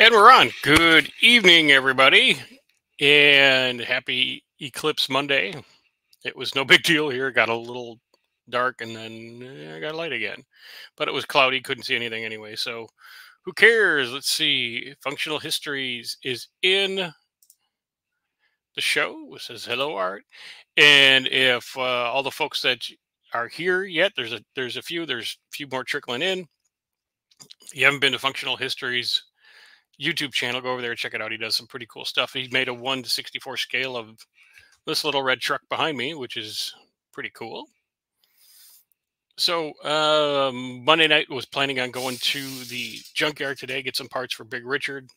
And we're on. Good evening, everybody, and happy Eclipse Monday. It was no big deal here. Got a little dark and then eh, I got light again, but it was cloudy. Couldn't see anything anyway. So who cares? Let's see. Functional Histories is in the show. It says hello, Art. And if uh, all the folks that are here yet, there's a there's a few. There's a few more trickling in. You haven't been to Functional Histories YouTube channel, go over there and check it out. He does some pretty cool stuff. He made a 1 to 64 scale of this little red truck behind me, which is pretty cool. So um, Monday night was planning on going to the junkyard today, get some parts for Big Richard,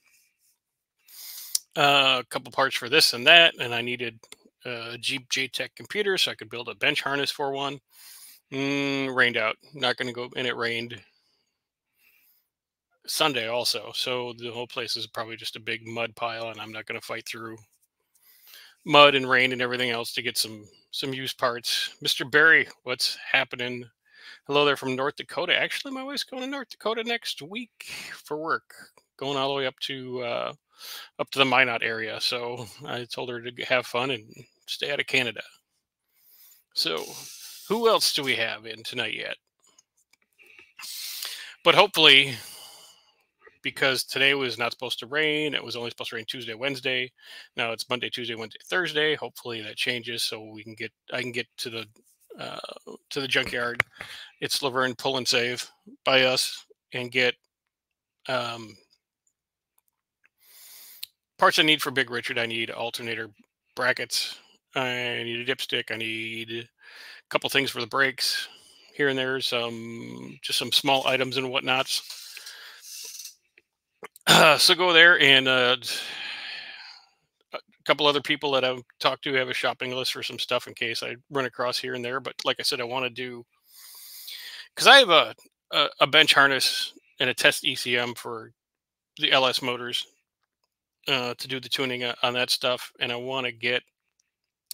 uh, a couple parts for this and that, and I needed a Jeep JTEC computer so I could build a bench harness for one. Mm, rained out, not going to go, and it rained Sunday also. So the whole place is probably just a big mud pile, and I'm not going to fight through mud and rain and everything else to get some some used parts. Mr. Barry, what's happening? Hello there from North Dakota. Actually, my wife's going to North Dakota next week for work, going all the way up to uh, up to the Minot area. So I told her to have fun and stay out of Canada. So who else do we have in tonight yet? But hopefully because today was not supposed to rain. It was only supposed to rain Tuesday, Wednesday. Now it's Monday, Tuesday, Wednesday, Thursday. Hopefully that changes so we can get I can get to the uh, to the junkyard. It's Laverne pull and save by us and get um, parts I need for Big Richard. I need alternator brackets. I need a dipstick. I need a couple things for the brakes here and there. Some just some small items and whatnots uh, so go there and uh, a couple other people that I've talked to have a shopping list for some stuff in case I run across here and there. But like I said, I want to do because I have a, a, a bench harness and a test ECM for the LS motors uh, to do the tuning on that stuff, and I want to get.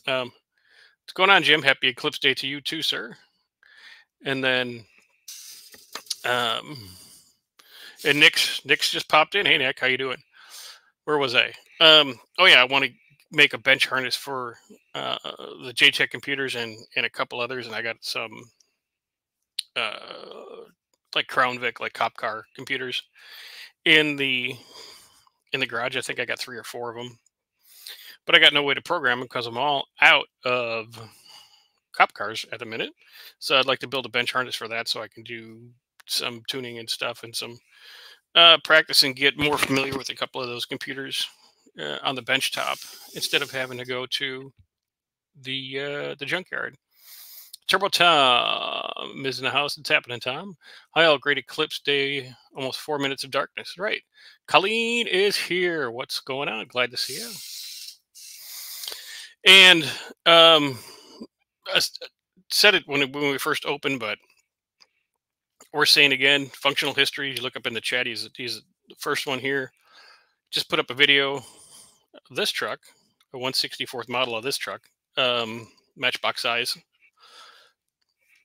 Um, what's going on, Jim? Happy Eclipse Day to you too, sir. And then, um, and Nick's Nick's just popped in. Hey Nick, how you doing? Where was I? Um, oh yeah, I want to make a bench harness for uh, the JTEC computers and and a couple others, and I got some uh, like Crown Vic, like cop car computers in the in the garage. I think I got three or four of them, but I got no way to program them because I'm all out of cop cars at the minute. So I'd like to build a bench harness for that, so I can do some tuning and stuff and some uh, practice and get more familiar with a couple of those computers uh, on the bench top instead of having to go to the uh, the junkyard. Turbo Tom is in the house. It's happening, Tom. Hi, all. Great eclipse day. Almost four minutes of darkness. Right. Colleen is here. What's going on? Glad to see you. And um, I said it when, when we first opened, but we're saying again, functional history. You look up in the chat. He's he's the first one here. Just put up a video of this truck, a 164th model of this truck, um, matchbox size.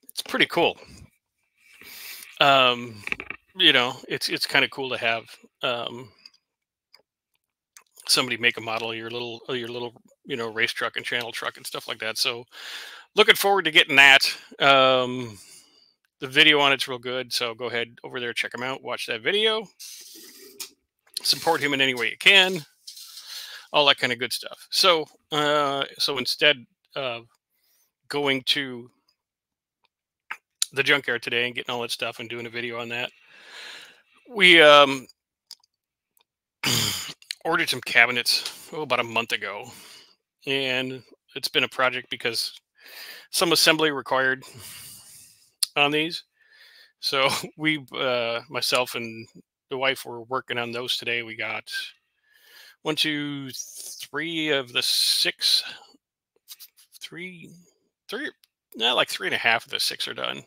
It's pretty cool. Um, you know, it's it's kind of cool to have um, somebody make a model of your little your little you know race truck and channel truck and stuff like that. So, looking forward to getting that. Um, the video on it's real good. So go ahead over there, check him out, watch that video, support him in any way you can, all that kind of good stuff. So, uh, so instead of going to the junkyard today and getting all that stuff and doing a video on that, we um, ordered some cabinets oh, about a month ago, and it's been a project because some assembly required on these. So we, uh, myself and the wife, were working on those today. We got one, two, three of the six, three, three, not like three and a half of the six are done.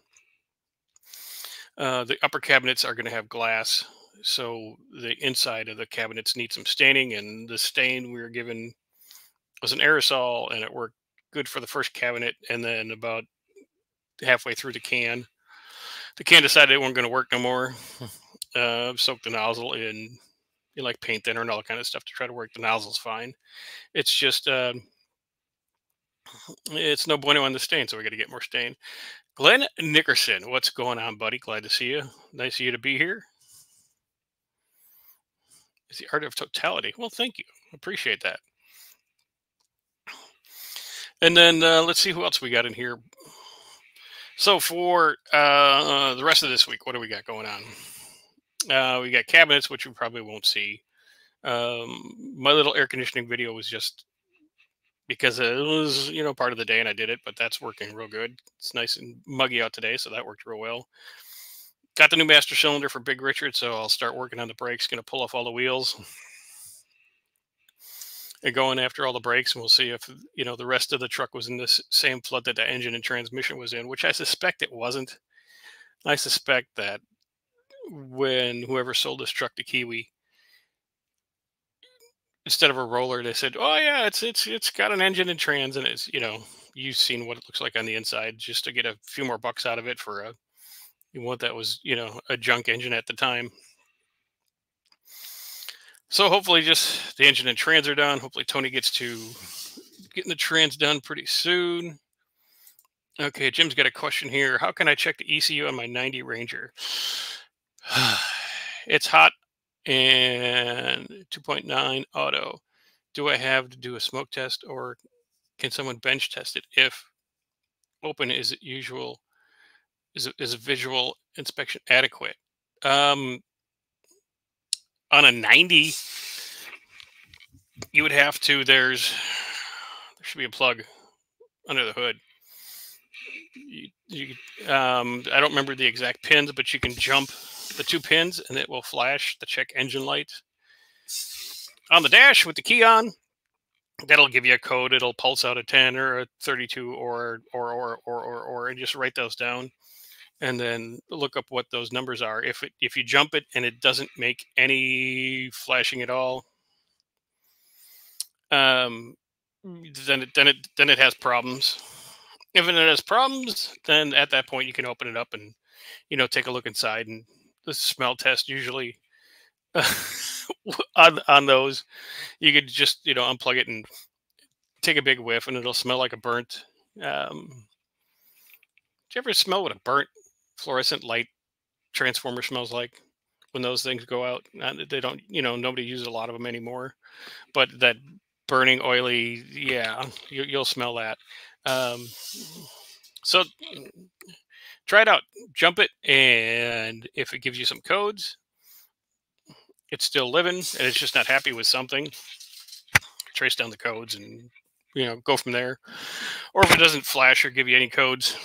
Uh, the upper cabinets are going to have glass, so the inside of the cabinets need some staining, and the stain we were given was an aerosol, and it worked good for the first cabinet, and then about halfway through the can. The can decided it wasn't going to work no more. Uh, soaked the nozzle in you like paint thinner and all that kind of stuff to try to work the nozzles fine. It's just uh, it's no bueno on the stain, so we got to get more stain. Glenn Nickerson, what's going on, buddy? Glad to see you. Nice of you to be here. It's the art of totality. Well, thank you. Appreciate that. And then uh, let's see who else we got in here. So for uh, the rest of this week, what do we got going on? Uh, we got cabinets, which you probably won't see. Um, my little air conditioning video was just because it was, you know, part of the day and I did it, but that's working real good. It's nice and muggy out today, so that worked real well. Got the new master cylinder for Big Richard, so I'll start working on the brakes. Going to pull off all the wheels and going after all the brakes, and we'll see if you know the rest of the truck was in this same flood that the engine and transmission was in, which I suspect it wasn't. I suspect that when whoever sold this truck to Kiwi, instead of a roller, they said, "Oh yeah, it's it's it's got an engine and trans, and it's you know you've seen what it looks like on the inside, just to get a few more bucks out of it for a what that was you know a junk engine at the time." So hopefully, just the engine and trans are done. Hopefully, Tony gets to getting the trans done pretty soon. Okay, Jim's got a question here. How can I check the ECU on my 90 Ranger? it's hot and 2.9 auto. Do I have to do a smoke test or can someone bench test it if open is it usual is is a visual inspection adequate? Um, on a 90 you would have to there's there should be a plug under the hood. You, you um, i don't remember the exact pins but you can jump the two pins and it will flash the check engine light on the dash with the key on. That'll give you a code it'll pulse out a 10 or a 32 or or or or or, or and just write those down and then look up what those numbers are if it if you jump it and it doesn't make any flashing at all. Um then it then it then it has problems. If it has problems then at that point you can open it up and you know take a look inside and the smell test usually on on those you could just you know unplug it and take a big whiff and it'll smell like a burnt um do you ever smell what a burnt fluorescent light transformer smells like when those things go out they don't you know nobody uses a lot of them anymore but that burning oily yeah you, will smell that um so try it out, jump it, and if it gives you some codes, it's still living and it's just not happy with something. Trace down the codes and you know go from there. Or if it doesn't flash or give you any codes,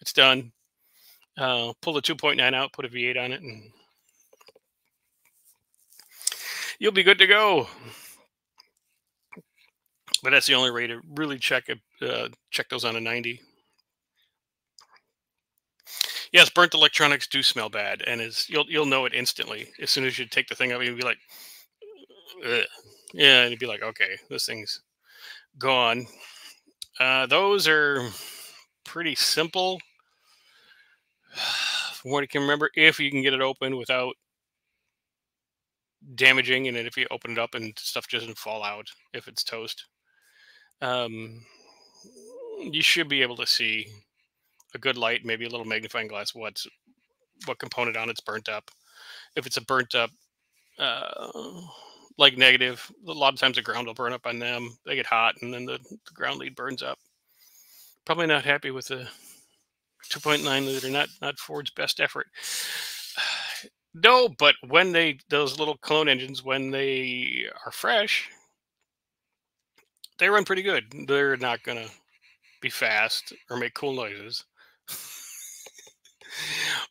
it's done. Uh, pull the 2.9 out, put a V8 on it, and you'll be good to go. But that's the only way to really check it, uh, check those on a 90 yes, burnt electronics do smell bad, and is you'll you'll know it instantly as soon as you take the thing out. You'll be like, Ugh. yeah, and you'd be like, okay, this thing's gone. Uh, those are pretty simple. From what I can remember, if you can get it open without damaging, and if you open it up and stuff doesn't fall out, if it's toast, um, you should be able to see a good light, maybe a little magnifying glass, what's what component on it's burnt up. If it's a burnt up uh, like negative, a lot of times the ground will burn up on them. They get hot and then the, the ground lead burns up. Probably not happy with the 2.9 liter, not not Ford's best effort. No, but when they those little Cologne engines, when they are fresh, they run pretty good. They're not gonna be fast or make cool noises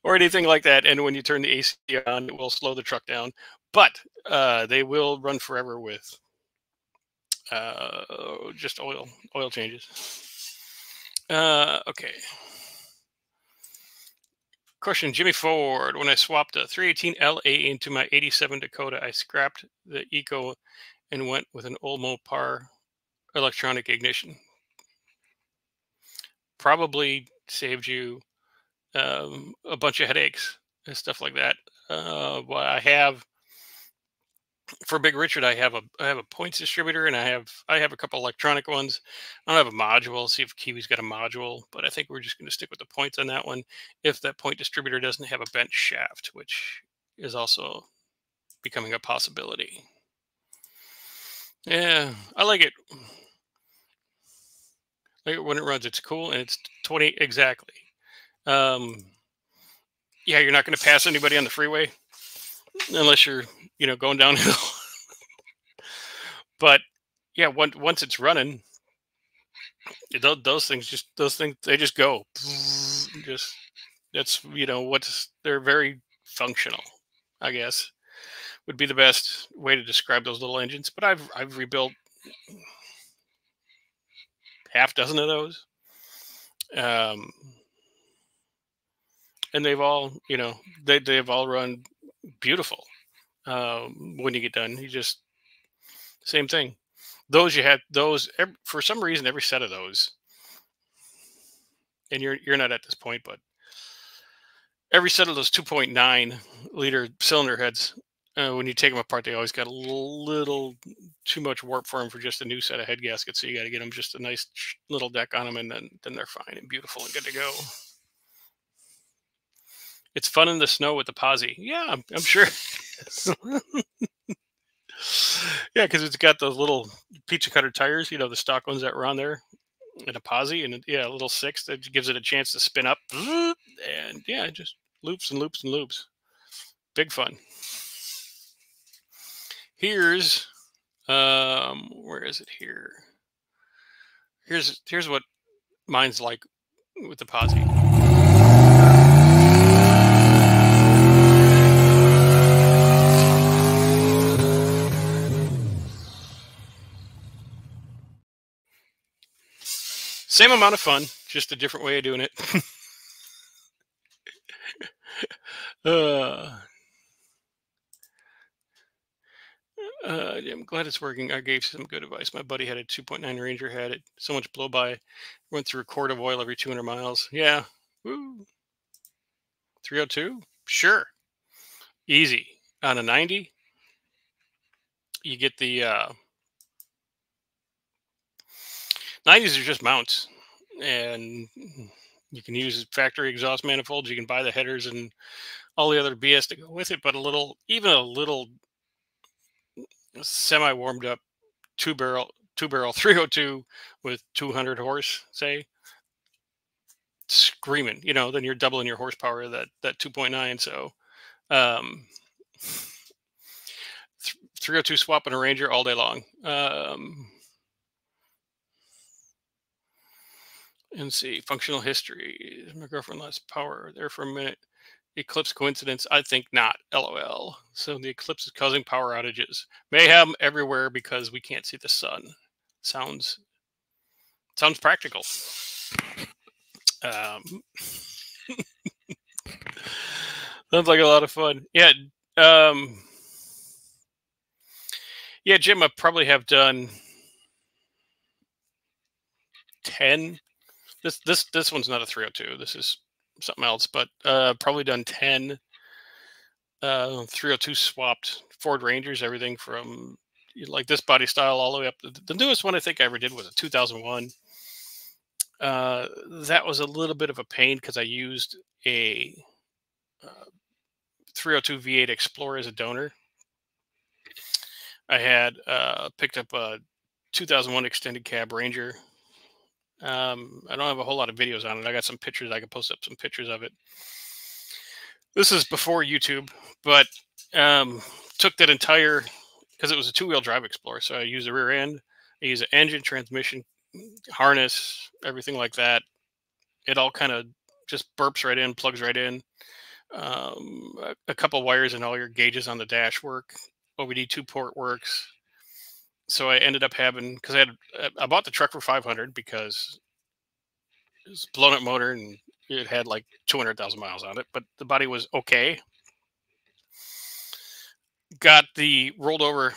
or anything like that. And when you turn the AC on, it will slow the truck down. But uh, they will run forever with uh, just oil oil changes. Uh, okay. Question Jimmy Ford. When I swapped a 318 LA into my 87 Dakota, I scrapped the Eco and went with an old Mopar electronic ignition. Probably saved you um, a bunch of headaches and stuff like that. Uh, well, I have for Big Richard, I have a I have a points distributor, and I have I have a couple electronic ones. I don't have a module. See if Kiwi's got a module, but I think we're just going to stick with the points on that one. If that point distributor doesn't have a bent shaft, which is also becoming a possibility. Yeah, I like it. Like it when it runs. It's cool, and it's twenty exactly. Um, yeah, you're not going to pass anybody on the freeway unless you're you know going downhill. but yeah, once once it's running, it, those things just those things they just go. Just that's you know what's they're very functional. I guess would be the best way to describe those little engines. But I've I've rebuilt half dozen of those. Um, and they've all, you know, they they've all run beautiful um, when you get done. You just same thing. Those you had those every, for some reason every set of those, and you're you're not at this point, but every set of those 2.9 liter cylinder heads, uh, when you take them apart, they always got a little, little too much warp for them for just a new set of head gaskets. So you got to get them just a nice little deck on them, and then then they're fine and beautiful and good to go. It's fun in the snow with the posi. Yeah, I'm, I'm sure. yeah, because it's got those little pizza cutter tires, you know, the stock ones that were on there, and a posi, and yeah, a little six that gives it a chance to spin up, and yeah, just loops and loops and loops. Big fun. Here's, um, where is it here? Here's here's what mine's like with the posi. Same amount of fun, just a different way of doing it. uh, uh, I'm glad it's working. I gave some good advice. My buddy had a 2.9 Ranger, had it so much blow by, went through a quart of oil every 200 miles. Yeah, Woo. 302, sure, easy on a 90. You get the uh, 90s are just mounts, and you can use factory exhaust manifolds. You can buy the headers and all the other BS to go with it. But a little, even a little semi warmed up two barrel two barrel 302 with 200 horse, say, screaming. You know, then you're doubling your horsepower that that 2.9. So. Um, 302 swap and a Ranger all day long. Um, and see functional history. My girlfriend lost power there for a minute. Eclipse coincidence? I think not. LOL. So the eclipse is causing power outages. Mayhem everywhere because we can't see the sun. Sounds sounds practical. Um, sounds like a lot of fun. Yeah. Um, yeah, Jim, I probably have done 10 this this this one's not a 302. This is something else, but uh, probably done 10 uh, 302 swapped Ford Rangers, everything from like this body style all the way up. The, newest one I think I ever did was a 2001. Uh, that was a little bit of a pain because I used a uh, 302 V8 Explorer as a donor. I had uh, picked up a 2001 extended cab Ranger um, I don't have a whole lot of videos on it. I got some pictures. I can post up some pictures of it. This is before YouTube, but um, took that entire because it was a two-wheel drive Explorer. So I used the rear end. I used an engine, transmission, harness, everything like that. It all kind of just burps right in, plugs right in. Um, a, a couple wires and all your gauges on the dash work. OBD two port works so I ended up having because I had uh, I bought the truck for 500 because it was blown up motor and it had like 200,000 miles on it, but the body was okay. Got the rolled over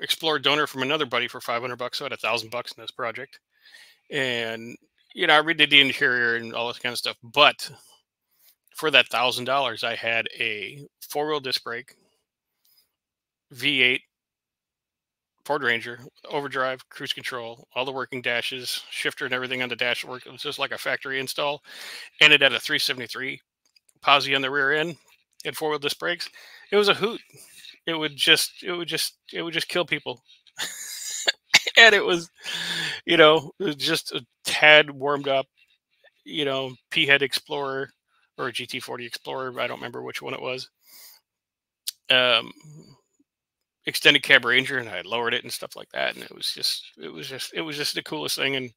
Explorer donor from another buddy for 500 bucks, so I had a thousand bucks in this project, and you know I redid the interior and all this kind of stuff. But for that thousand dollars, I had a four wheel disc brake, V8 Ford Ranger, overdrive, cruise control, all the working dashes, shifter, and everything on the dash. It was just like a factory install, and it had a 373 posi on the rear end and four wheel disc brakes. It was a hoot. It would just, it would just, it would just kill people. and it was, you know, was just a tad warmed up, you know, P head Explorer or a GT40 Explorer. I don't remember which one it was. Um, extended cab Ranger, and I lowered it and stuff like that. And it was just, it was just, it was just the coolest thing. And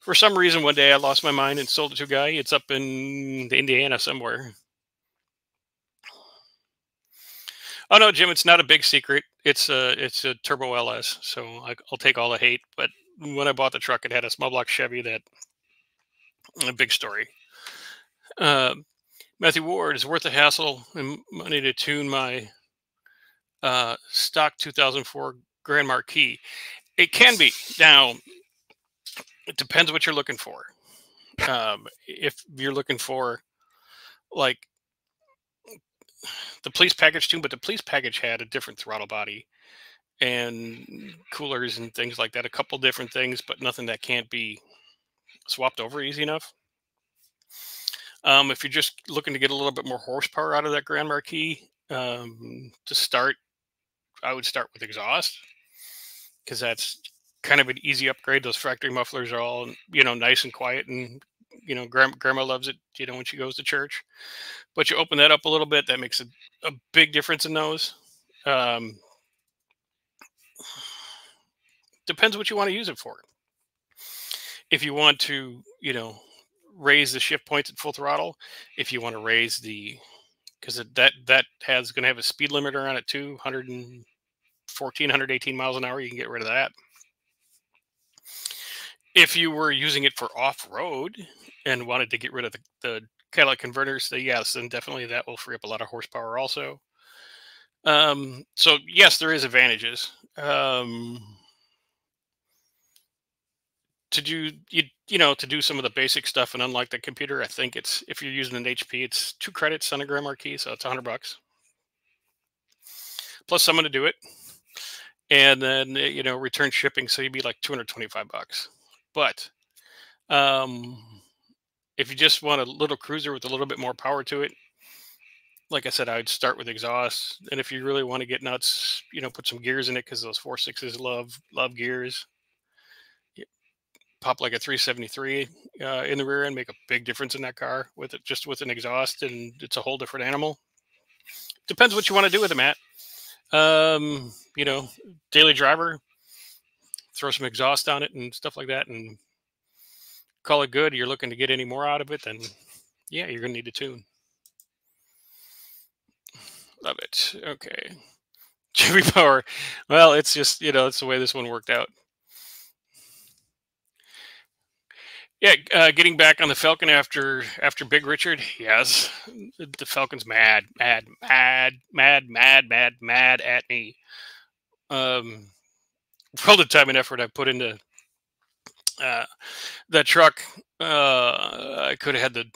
for some reason, one day I lost my mind and sold it to a guy. It's up in Indiana somewhere. Oh no, Jim, it's not a big secret. It's a it's a turbo LS, so I, will take all the hate. But when I bought the truck, it had a small block Chevy that a big story. Uh, Matthew Ward is worth the hassle and money to tune my uh, stock 2004 Grand Marquis. It can be now. It depends what you're looking for. Um, if you're looking for like the police package too, but the police package had a different throttle body and coolers and things like that. A couple different things, but nothing that can't be swapped over easy enough. Um, if you're just looking to get a little bit more horsepower out of that Grand Marquis, um, to start, I would start with exhaust because that's kind of an easy upgrade. Those factory mufflers are all you know nice and quiet, and you know grandma, grandma loves it. You know when she goes to church, but you open that up a little bit, that makes a, a big difference in those. Um, depends what you want to use it for. If you want to, you know, raise the shift points at full throttle, if you want to raise the because that that has going to have a speed limiter on it too 114 118 miles an hour you can get rid of that. If you were using it for off-road and wanted to get rid of the, the catalytic converters yes then definitely that will free up a lot of horsepower also. Um, so yes there is advantages. Um, to do you you know to do some of the basic stuff and unlike the computer i think it's if you're using an hp it's two credits on a Grand Marquis so it's 100 bucks. Plus someone to do it and then eh, you know return shipping so you'd be like 225 bucks but um if you just want a little cruiser with a little bit more power to it like i said i would start with exhaust and if you really want to get nuts you know put some gears in it because those four sixes love love gears pop like a 373 uh, in the rear end, make a big difference in that car with it just with an exhaust, and it's a whole different animal. Depends what you want to do with it, Matt. Um, you know, daily driver, throw some exhaust on it and stuff like that, and call it good. You're looking to get any more out of it, then yeah, you're gonna need to tune. Love it. Okay. Chevy Power. Well, it's just you know it's the way this one worked out. Yeah, uh, getting back on the Falcon after after Big Richard. Yes, the Falcon's mad, mad, mad, mad, mad, mad, mad at me. Um, for all the time and effort I put into uh, that truck, uh, I could have had the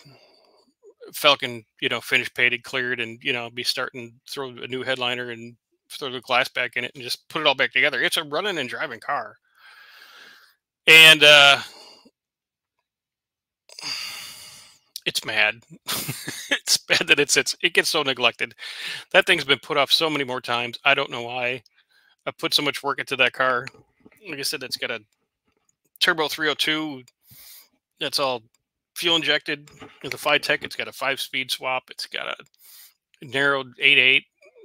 Falcon, you know, finished, painted, cleared, and you know, be starting throw a new headliner and throw the glass back in it and just put it all back together. It's a running and driving car, and uh, it's mad. it's bad that it's it's it gets so neglected. That thing's been put off so many more times. I don't know why. I put so much work into that car. Like I said, it's got a turbo 302. That's all fuel injected. With the FiTech, it's got a five speed swap. It's got a narrowed 8.8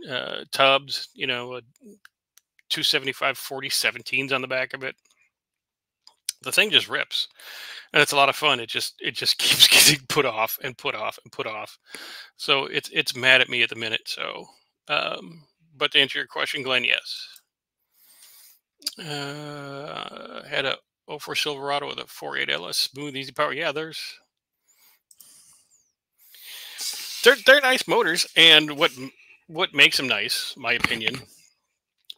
uh, tubs. You know, a 275 40 17s on the back of it. The thing just rips and it's a lot of fun. It just it just keeps getting put off and put off and put off. So it's it's mad at me at the minute. So, um, but to answer your question, Glenn, yes. Uh, had a 04 Silverado with a 4.8 LS smooth, easy power. Yeah, there's they're they're nice motors, and what what makes them nice, my opinion,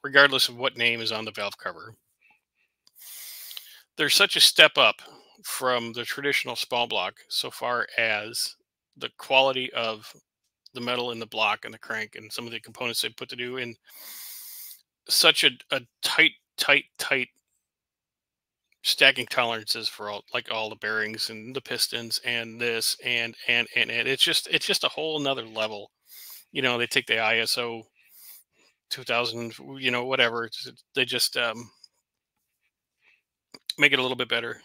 regardless of what name is on the valve cover, there's such a step up from the traditional small block so far as the quality of the metal in the block and the crank and some of the components they put to do in such a, a tight tight, tight stacking tolerances for all like all the bearings and the pistons and this and and and, and it's just it's just a whole another level. You know they take the iso 2000 you know whatever they just um make it a little bit better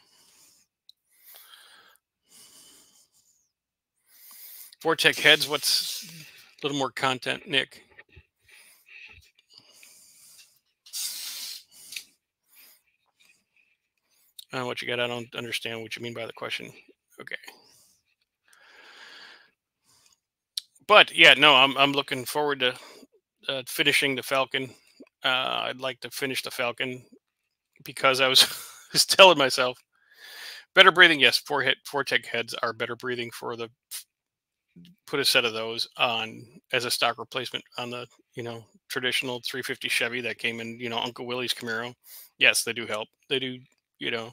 vortec heads what's a little more content nick Uh, what you got? I don't understand what you mean by the question. Okay. But yeah, no, I'm I'm looking forward to uh, finishing the Falcon. Uh, I'd like to finish the Falcon because I was was telling myself better breathing. Yes, four hit tech heads are better breathing for the put a set of those on as a stock replacement on the you know traditional 350 Chevy that came in you know Uncle Willie's Camaro. Yes, they do help. They do you know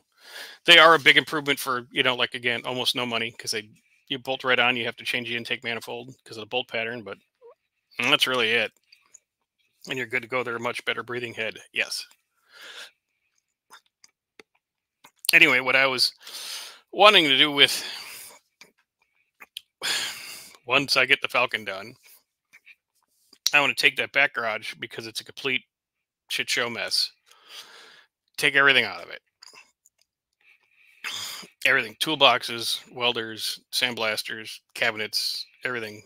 they are a big improvement for you know like again almost no money because they you bolt right on you have to change the intake manifold because of the bolt pattern but that's really it and you're good to go they're a much better breathing head yes anyway what i was wanting to do with once i get the falcon done i want to take that back garage because it's a complete shit show mess. Take everything out of it. Everything toolboxes welders sandblasters cabinets everything.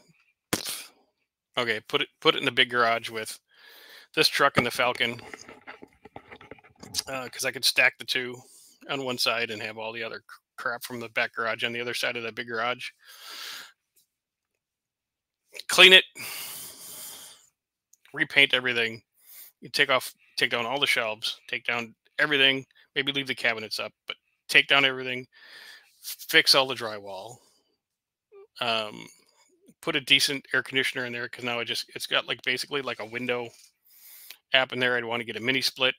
Okay put it put it in the big garage with this truck and the falcon because uh, i could stack the two on one side and have all the other crap from the back garage on the other side of that big garage. Clean it. Repaint everything. You take off take down all the shelves take down everything. Maybe leave the cabinets up but take down everything, fix all the drywall, um, put a decent air conditioner in there because now it just it's got like basically like a window app in there. I'd want to get a mini split.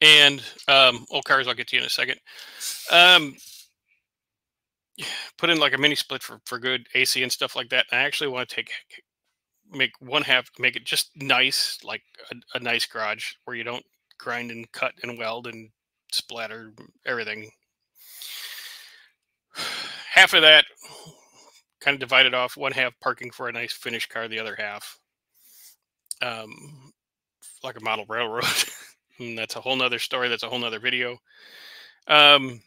And um, old cars, I'll get to you in a second. Um, put in like a mini split for, for good AC and stuff like that. I actually want to take make one half make it just nice, like a, a nice garage where you don't grind and cut and weld and splatter everything. Half of that kind of divided off. One half parking for a nice finished car, the other half um, like a model railroad. and that's a whole nother story. That's a whole nother video. Um,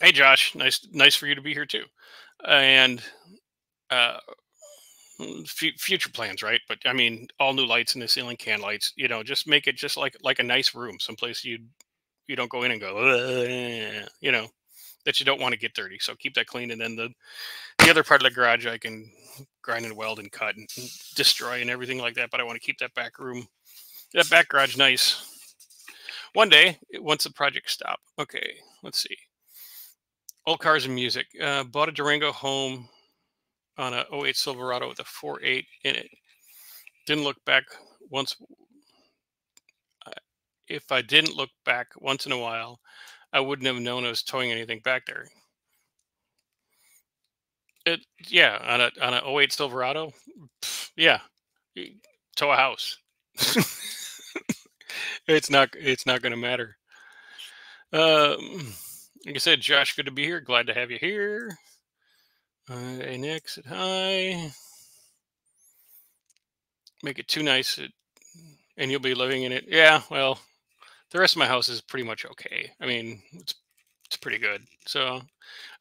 hey Josh, nice nice for you to be here too. And uh, Mm, f- future plans, right? But I mean, all new lights in the ceiling, can lights. You know, just make it just like like a nice room, someplace you you don't go in and go, you know, that you don't want to get dirty. So keep that clean, and then the the other part of the garage I can grind and weld and cut and destroy and everything like that. But I want to keep that back room, that back garage nice. One day, once the project stop. Okay, let's see. Old cars and music. Uh, bought a Durango home on a 08 Silverado with a 4.8 in it. Didn't look back once. If I didn't look back once in a while, I wouldn't have known I was towing anything back there. It yeah on a on a 08 Silverado, pff, yeah, tow a house. it's not it's not going to matter. Um, like I said, Josh, good to be here. Glad to have you here. Uh, an exit high. Make it too nice, and you'll be living in it. Yeah, well, the rest of my house is pretty much okay. I mean, it's it's pretty good. So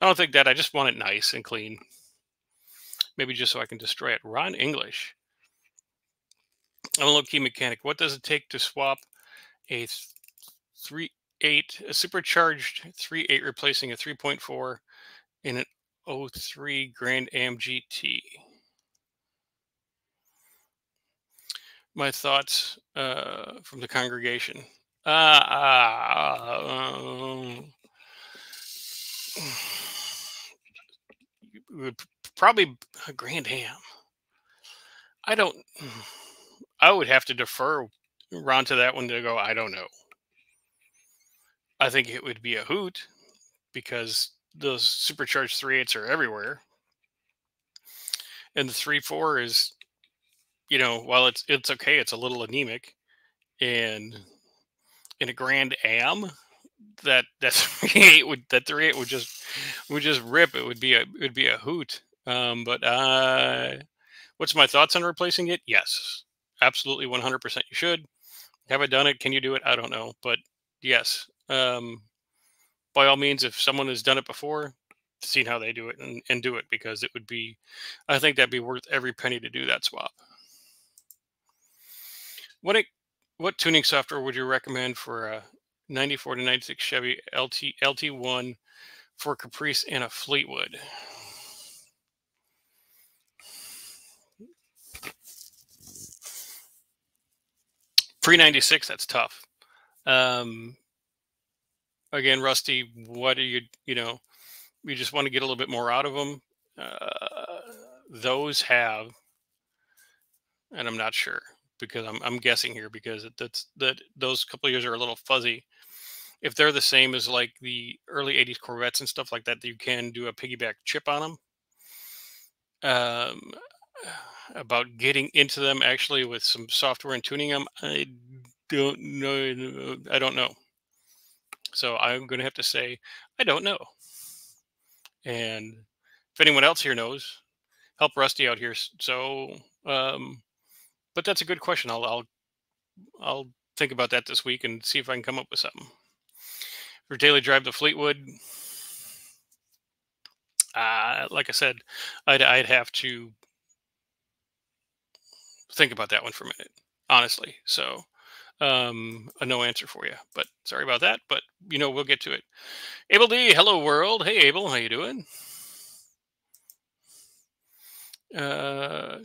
I don't think that. I just want it nice and clean. Maybe just so I can destroy it. Ron English. I'm a low key mechanic. What does it take to swap a three eight, a supercharged three eight replacing a 3.4 in an 03 Grand Am GT. My thoughts uh, from the congregation. Uh, uh, um, probably a Grand Am. I don't. I would have to defer Ron to that one to go. I don't know. I think it would be a hoot because those supercharged three eights are everywhere, and the three four is you know, while it's it's okay, it's a little anemic, and in a Grand Am, that that three eight would that three eight would just would just rip. It would be a it would be a hoot. Um, but uh, what's my thoughts on replacing it? Yes, absolutely, one hundred percent. You should. Have I done it? Can you do it? I don't know, but yes. Um, by all means, if someone has done it before, seen how they do it and, and do it because it would be, I think that'd be worth every penny to do that swap. What it, what tuning software would you recommend for a 94 to 96 Chevy LT LT1 for Caprice and a Fleetwood? Pre 96, that's tough. Um, again, Rusty, what are you, you know, we just want to get a little bit more out of them. Uh, those have, and I'm not sure because I'm, I'm guessing here because that's that those couple years are a little fuzzy. If they're the same as like the early '80s Corvettes and stuff like that, you can do a piggyback chip on them. Um, about getting into them actually with some software and tuning them, I don't know. I don't know. So I'm going to have to say I don't know. And if anyone else here knows, help Rusty out here. So, um, but that's a good question. I'll, I'll, I'll think about that this week and see if I can come up with something. For daily drive to Fleetwood, uh, like I said, I'd, I'd have to think about that one for a minute, honestly. So, um, a no answer for you, but sorry about that. But you know, we'll get to it. Abel D, hello world. Hey Abel, how you doing? Uh,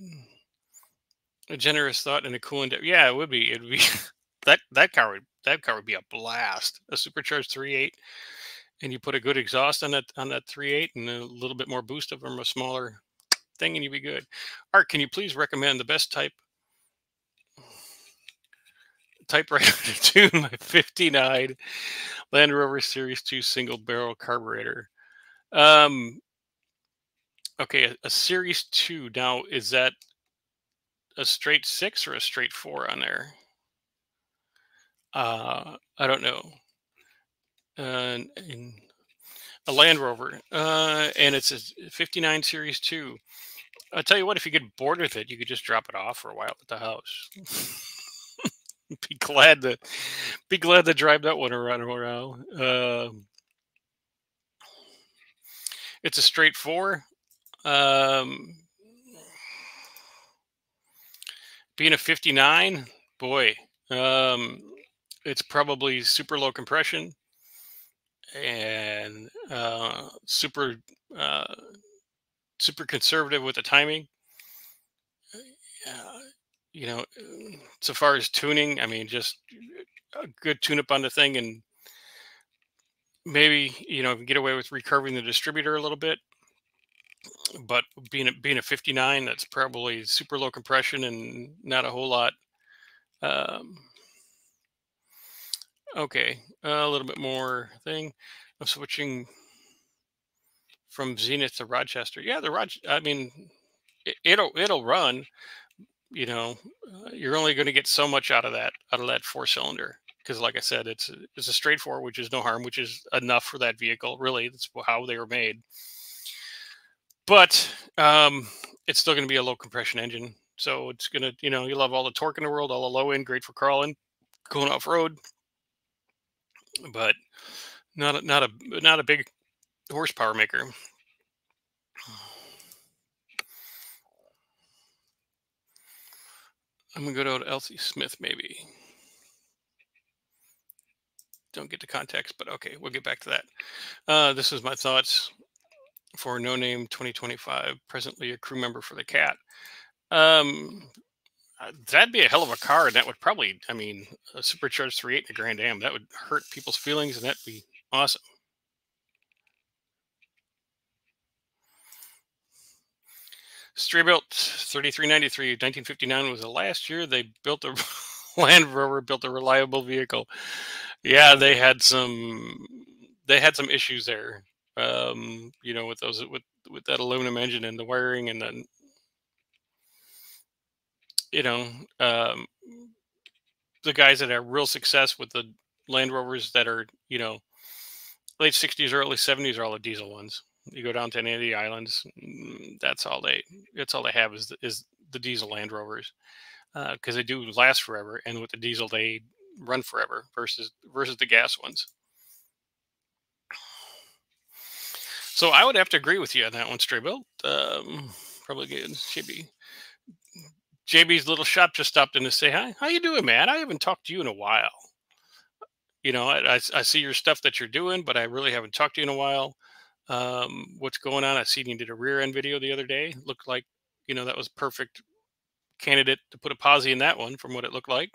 a generous thought and a cool. Yeah, it would be. It'd be that that car would that car would be a blast. A supercharged 3.8, and you put a good exhaust on that on that 3.8 and a little bit more boost of from a smaller thing, and you'd be good. Art, can you please recommend the best type typewriter to tune my 59 Land Rover Series 2 single barrel carburetor. Um, okay, a, a, Series 2. Now, is that a straight six or a straight four on there? Uh, I don't know. Uh, a Land Rover, uh, and it's a 59 Series 2. I'll tell you what, if you get bored with it, you could just drop it off for a while at the house. be glad to be glad to drive that one around around. Um, it's a straight four. Um, being a 59, boy, um, it's probably super low compression and uh, super uh, super conservative with the timing. Uh, you know, so far as tuning, I mean, just a good tune up on the thing and maybe, you know, get away with recurving the distributor a little bit. But being a, being a 59, that's probably super low compression and not a whole lot. Um, okay, a little bit more thing. I'm switching from Zenith to Rochester. Yeah, the Rod. I mean, it, it'll it'll run, you know, uh, you're only going to get so much out of that out of that four cylinder because, like I said, it's it's a straight four, which is no harm, which is enough for that vehicle. Really, that's how they were made. But um, it's still going to be a low compression engine, so it's going to, you know, you'll have all the torque in the world, all the low end, great for crawling, going off road, but not not a not a big horsepower maker. I'm gonna go to Elsie Smith maybe. Don't get the context, but okay, we'll get back to that. Uh, this is my thoughts for No Name 2025, presently a crew member for the Cat. Um, uh, that'd be a hell of a car, and that would probably, I mean, a supercharged 3.8 in a Grand Am, that would hurt people's feelings, and that'd be awesome. Straybuilt 3393, 1959 was the last year they built a Land Rover built a reliable vehicle. Yeah, they had some they had some issues there. Um, you know, with those with with that aluminum engine and the wiring and then you know, um, the guys that have real success with the Land Rovers that are, you know, late 60s, early 70s are all the diesel ones. You go down to any of the islands, mm, that's all they, that's all they have is the, is the diesel Land Rovers because uh, they do last forever, and with the diesel they run forever versus versus the gas ones. So I would have to agree with you on that one, Stray. Um, probably good. JB. JB's little shop just stopped in to say hi. How you doing, man? I haven't talked to you in a while. You know, I, I, I see your stuff that you're doing, but I really haven't talked to you in a while. Um, what's going on? I seen you did a rear end video the other day. Looked like, you know, that was perfect candidate to put a posi in that one from what it looked like.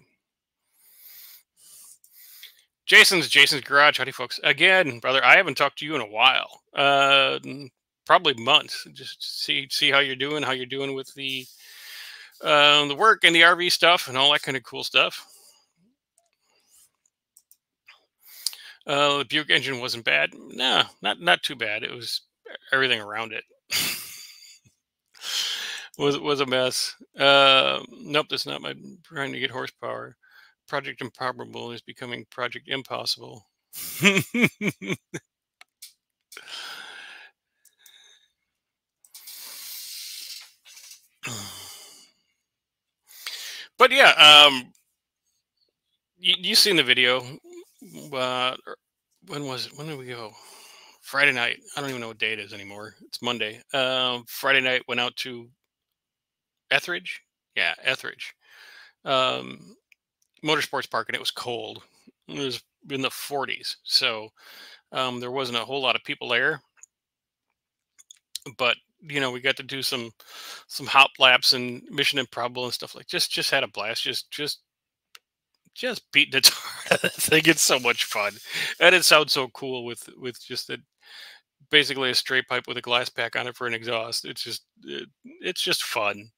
Jason's Jason's Garage. Howdy, folks. Again, brother, I haven't talked to you in a while. Uh, probably months. Just see see how you're doing, how you're doing with the uh, the work and the RV stuff and all that kind of cool stuff. Uh, the Buick engine wasn't bad. No, not not too bad. It was everything around it was was a mess. Uh, nope, that's not my trying to get horsepower. Project Improbable is becoming Project Impossible. but yeah, um, you you seen the video? Uh, when was it? When did we go? Friday night. I don't even know what day it is anymore. It's Monday. Um, Friday night went out to Etheridge. Yeah, Etheridge. Um, motorsports park and it was cold. It was in the 40s, so um, there wasn't a whole lot of people there. But you know, we got to do some some hop laps and Mission Improbable and stuff like. Just just had a blast. Just just just beating the tar. I think it's so much fun, and it sounds so cool with with just a basically a straight pipe with a glass pack on it for an exhaust. It's just it, it's just fun.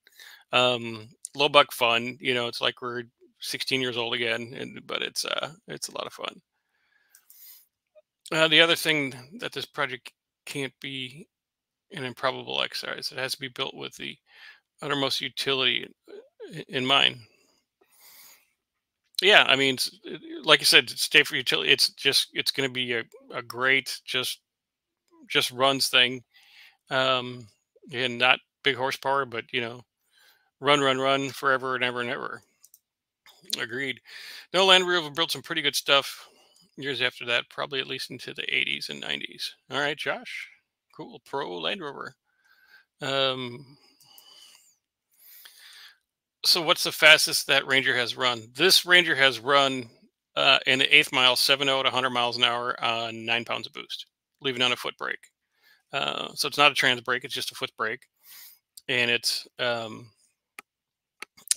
Um, low buck fun. You know, it's like we're 16 years old again, and but it's uh it's a lot of fun. Uh, the other thing that this project can't be an improbable exercise. It has to be built with the uttermost utility uh, in mind. Yeah, I mean, like I said, stay for utility. It's just it's going to be a, a great just just runs thing, um, and not big horsepower, but you know, run, run, run forever and ever and ever. Agreed. No, Land Rover built some pretty good stuff years after that, probably at least into the 80s and 90s. All right, Josh. Cool. Pro Land Rover. Um, so, what's the fastest that Ranger has run? This Ranger has run uh, in the eighth mile, 70 to 100 miles an hour on nine pounds of boost, leaving on a foot brake. Uh, so, it's not a trans brake, it's just a foot brake. And it's um,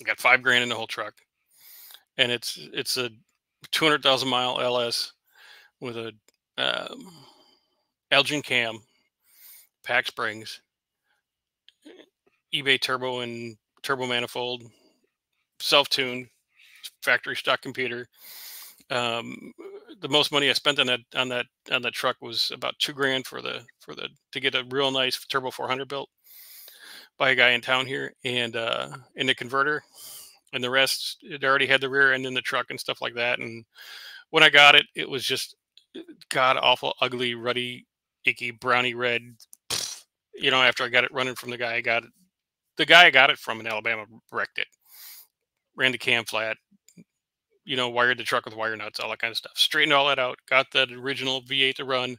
got five grand in the whole truck and it's it's a 200,000 mile LS with a um, Elgin cam, PAC springs, eBay turbo and turbo manifold, self-tuned, factory stock computer. Um, the most money I spent on that on that on that truck was about two grand for the for the to get a real nice turbo 400 built by a guy in town here, and uh, in the converter. And the rest it already had the rear end in the truck and stuff like that. And when i got it it was just god awful ugly ruddy icky brownie red you know after i got it running from the guy i got it the guy i got it from in alabama wrecked it ran the cam flat you know wired the truck with wire nuts all that kind of stuff straightened all that out got that original v8 to run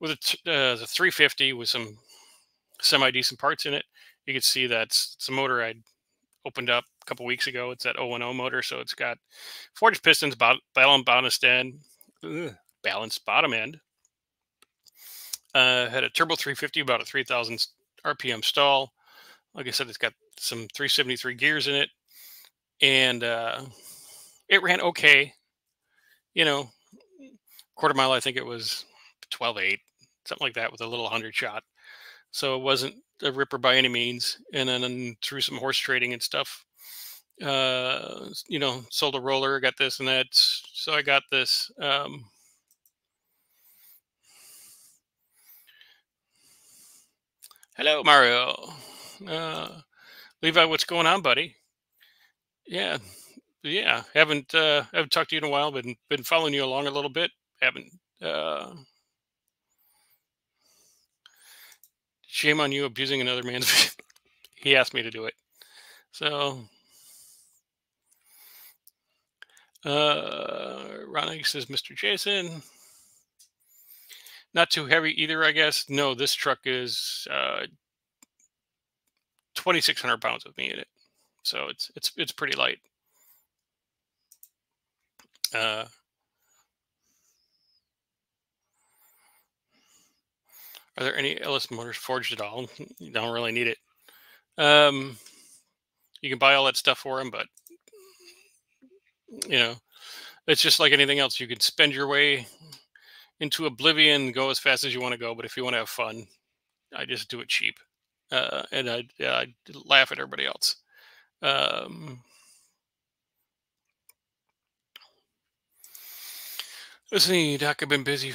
with a uh, the 350 with some semi decent parts in it you could see that's it's a motor i'd opened up a couple weeks ago. It's that 010 motor, so it's got forged pistons, balanced bottom end, ugh, balanced bottom end. Uh, had a turbo 350, about a 3,000 RPM stall. Like I said, it's got some 373 gears in it, and uh, it ran okay. You know, quarter mile, I think it was 12.8, something like that, with a little 100 shot. So it wasn't a ripper by any means. And then through some horse trading and stuff, uh, you know, sold a roller, got this and that. So I got this. Um, hello, Mario. Uh, Levi, what's going on, buddy? Yeah, yeah. Haven't uh, haven't talked to you in a while. Been been following you along a little bit. Haven't. Uh, shame on you abusing another man's. he asked me to do it, so. Uh, Ronnie says, Mr. Jason, not too heavy either, I guess. No, this truck is uh, 2,600 pounds with me in it, so it's it's it's pretty light. Uh, are there any LS motors forged at all? You don't really need it. Um, you can buy all that stuff for them, but you know, it's just like anything else. You can spend your way into oblivion, go as fast as you want to go, but if you want to have fun, I just do it cheap, uh, and I, I laugh at everybody else. Um, let's see, Doc. I've been busy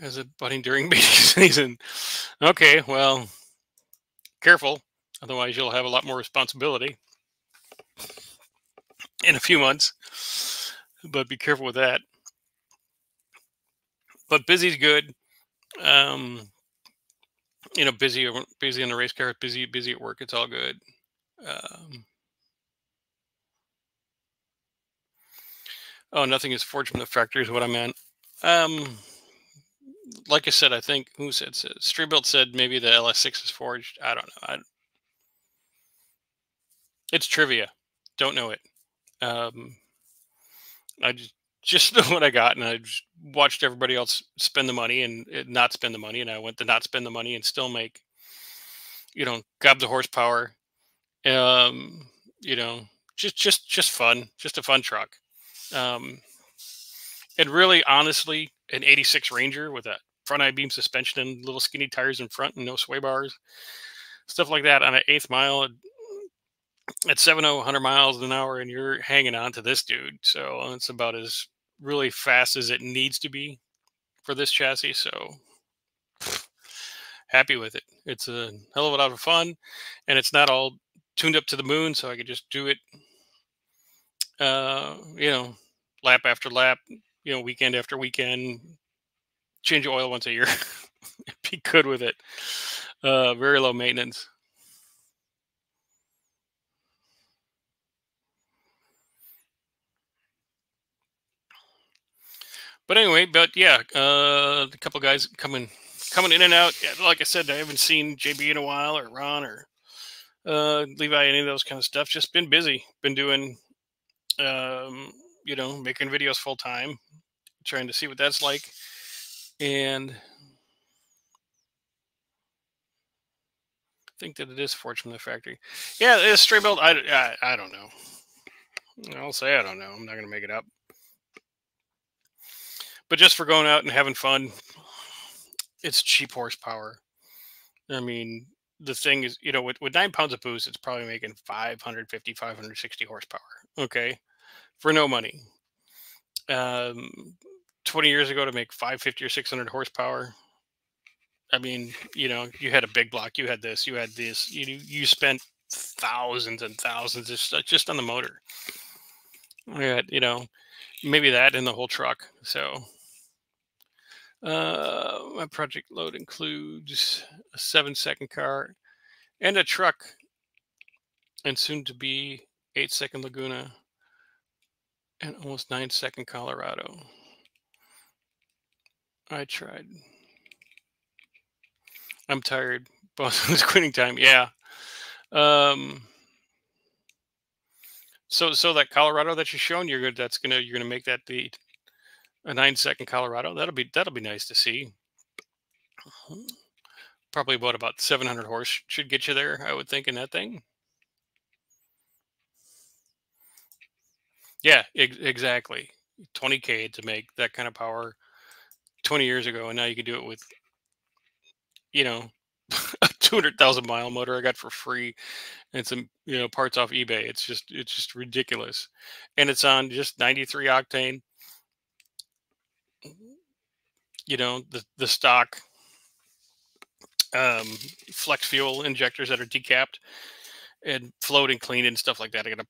as a budding during meeting season. Okay, well, careful, otherwise you'll have a lot more responsibility in a few months. But be careful with that. But busy's good. Um, you know, busy busy in the race car, busy busy at work. It's all good. Um, oh, nothing is forged from the factory is what I meant. Um, like I said, I think who said, said said maybe the LS6 is forged. I don't know. I, it's trivia. Don't know it. Um, I just just know what I got, and I watched everybody else spend the money and eh, not spend the money, and I went to not spend the money and still make, you know, grab the horsepower, um, you know, just just just fun, just a fun truck, um, and really, honestly, an '86 Ranger with a front eye beam suspension and little skinny tires in front and no sway bars, stuff like that on an eighth mile at 70 100 miles an hour and you're hanging on to this dude. So it's about as really fast as it needs to be for this chassis. So happy with it. It's a hell of a lot of fun and it's not all tuned up to the moon so i could just do it uh you know lap after lap you know weekend after weekend change oil once a year be good with it uh very low maintenance but anyway, but yeah, uh, a couple guys coming coming in and out. Like I said, I haven't seen JB in a while, or Ron, or uh, Levi, any of those kind of stuff. Just been busy. Been doing, um, you know, making videos full time, trying to see what that's like, and I think that it is forged from the factory. Yeah, it's straight built. I, I, I don't know. I'll say I don't know. I'm not gonna make it up but just for going out and having fun, it's cheap horsepower. I mean, the thing is, you know, with, with nine pounds of boost, it's probably making 550, 560 horsepower. Okay. For no money. Um, 20 years ago to make 550 or 600 horsepower. I mean, you know, you had a big block, you had this, you had this, you, you spent thousands and thousands just, just on the motor. Had, you know, maybe that in the whole truck. So uh, my project load includes a seven second car and a truck, and soon to be eight second Laguna and almost nine second Colorado. I tried. I'm tired. Boss was quitting time. Yeah. Um. So so that Colorado that you're showing, you're good. That's gonna you're gonna make that the a nine second Colorado. That'll be that'll be nice to see. Probably about about 700 horse should get you there. I would think in that thing. Yeah, ex- exactly. 20k to make that kind of power 20 years ago, and now you can do it with, you know, a 200,000 mile motor I got for free, and some you know parts off eBay. It's just it's just ridiculous, and it's on just 93 octane you know the the stock um, flex fuel injectors that are decapped and float and clean and stuff like that. I got a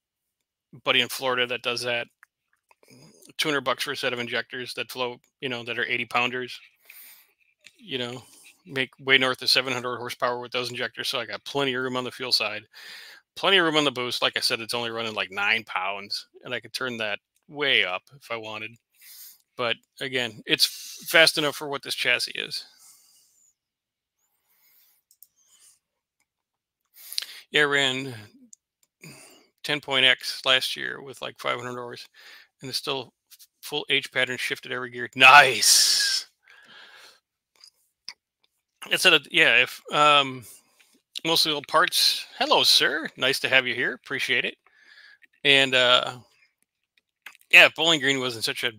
buddy in Florida that does that. 200 bucks for a set of injectors that flow, you know, that are 80 pounders. You know, make way north of 700 horsepower with those injectors. So I got plenty of room on the fuel side, plenty of room on the boost. Like I said, it's only running like nine pounds, and I could turn that way up if I wanted. But again, it's fast enough for what this chassis is. Yeah, ran 10.x last year with like 500 hours, and it's still full H pattern shifted every gear. Nice. Instead of yeah, if um, mostly old parts. Hello, sir. Nice to have you here. Appreciate it. And uh, yeah, Bowling Green wasn't such a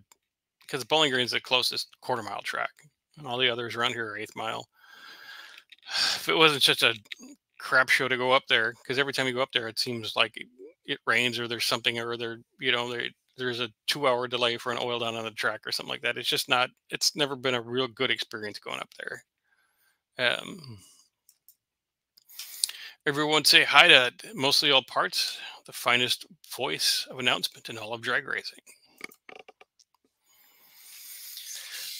because Bowling Green's the closest quarter mile track, and all the others around here are eighth mile. If it wasn't such a crap show to go up there, because every time you go up there, it seems like it, rains or there's something or there, you know, there, there's a two hour delay for an oil down on the track or something like that. It's just not. It's never been a real good experience going up there. Um, everyone say hi to mostly all parts, the finest voice of announcement in all of drag racing.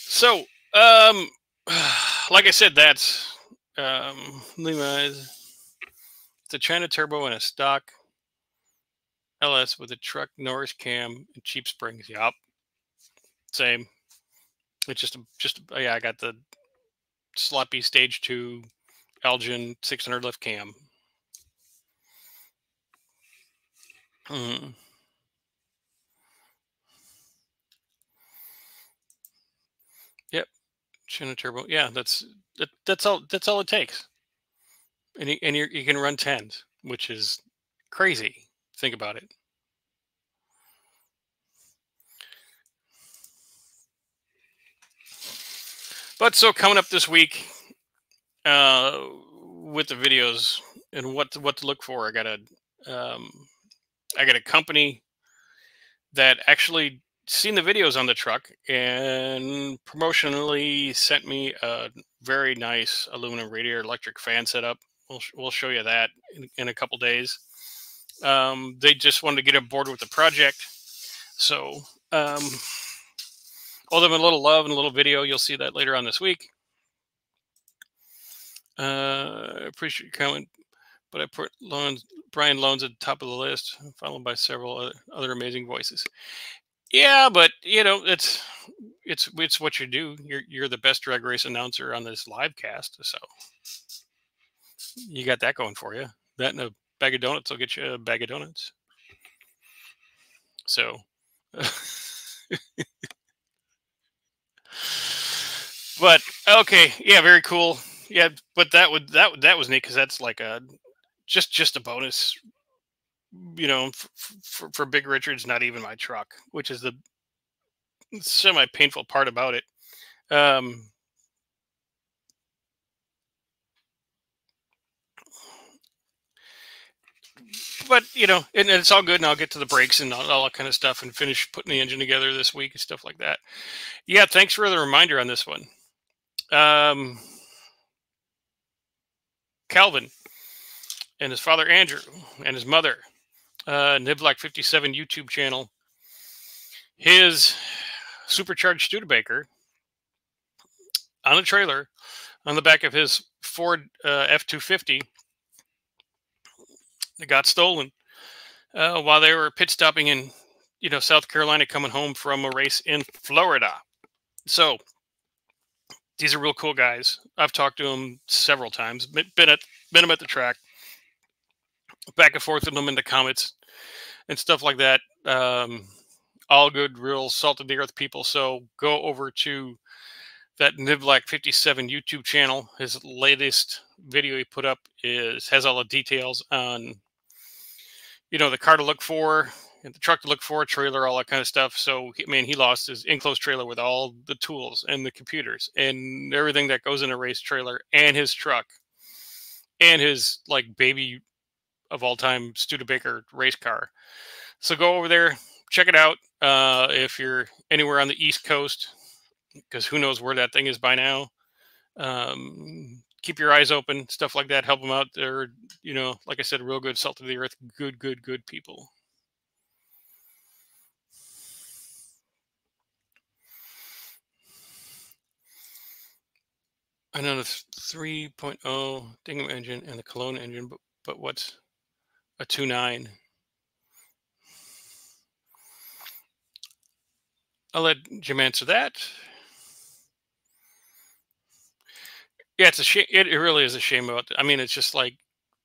So, um, like I said, that's um, Levi's. It's a China turbo and a stock LS with a Truck Norris cam and cheap springs. Yup, same. It's just a, just a, yeah. I got the sloppy stage two Elgin 600 lift cam. Mm. China turbo. Yeah, that's that, that's all. That's all it takes. And you, and you you can run tens, which is crazy. Think about it. But so coming up this week, uh, with the videos and what to, what to look for, I got a um, I got a company that actually seen the videos on the truck and promotionally sent me a very nice aluminum radiator electric fan setup. We'll, we'll show you that in, in a couple days. Um, they just wanted to get on board with the project. So um, owe them a little love and a little video. You'll see that later on this week. Uh, appreciate your comment, but I put Lohnes, Brian Lohnes at the top of the list, followed by several other, other amazing voices. Yeah, but you know, it's it's it's what you do. You're you're the best drag race announcer on this live cast, so you got that going for you. That and a bag of donuts I'll get you a bag of donuts. So but okay, yeah, very cool. Yeah, but that would that that was neat because that's like a just just a bonus you know, for, for Big Richard's not even my truck, which is the semi painful part about it. Um, but you know, and, and, it's all good. And I'll get to the brakes and all, all, that kind of stuff, and finish putting the engine together this week and stuff like that. Yeah, thanks for the reminder on this one. Um, Calvin and his father Andrew and his mother uh, Niblack 57 YouTube channel, his supercharged Studebaker on a trailer on the back of his Ford uh, F250 that got stolen uh, while they were pit stopping in, you know, South Carolina, coming home from a race in Florida. So these are real cool guys. I've talked to them several times. Been at been them at the track, back and forth with them in the comments and stuff like that. Um, all good, real salt of the earth people. So go over to that Niblack 57 YouTube channel. His latest video he put up is has all the details on you know the car to look for and the truck to look for, trailer, all that kind of stuff. So I mean, he lost his enclosed trailer with all the tools and the computers and everything that goes in a race trailer and his truck and his like baby of all time Studebaker race car. So go over there, check it out. Uh, if you're anywhere on the East Coast, because who knows where that thing is by now. Um, keep your eyes open, stuff like that. Help them out. They're, you know, like I said, real good, salt of the earth, good, good, good people. I know the 3.0 Dingham engine and the Cologne engine, but, but what's a 2.9? I'll let Jim answer that. Yeah, it's a shame. It, really is a shame about. I mean, it's just like,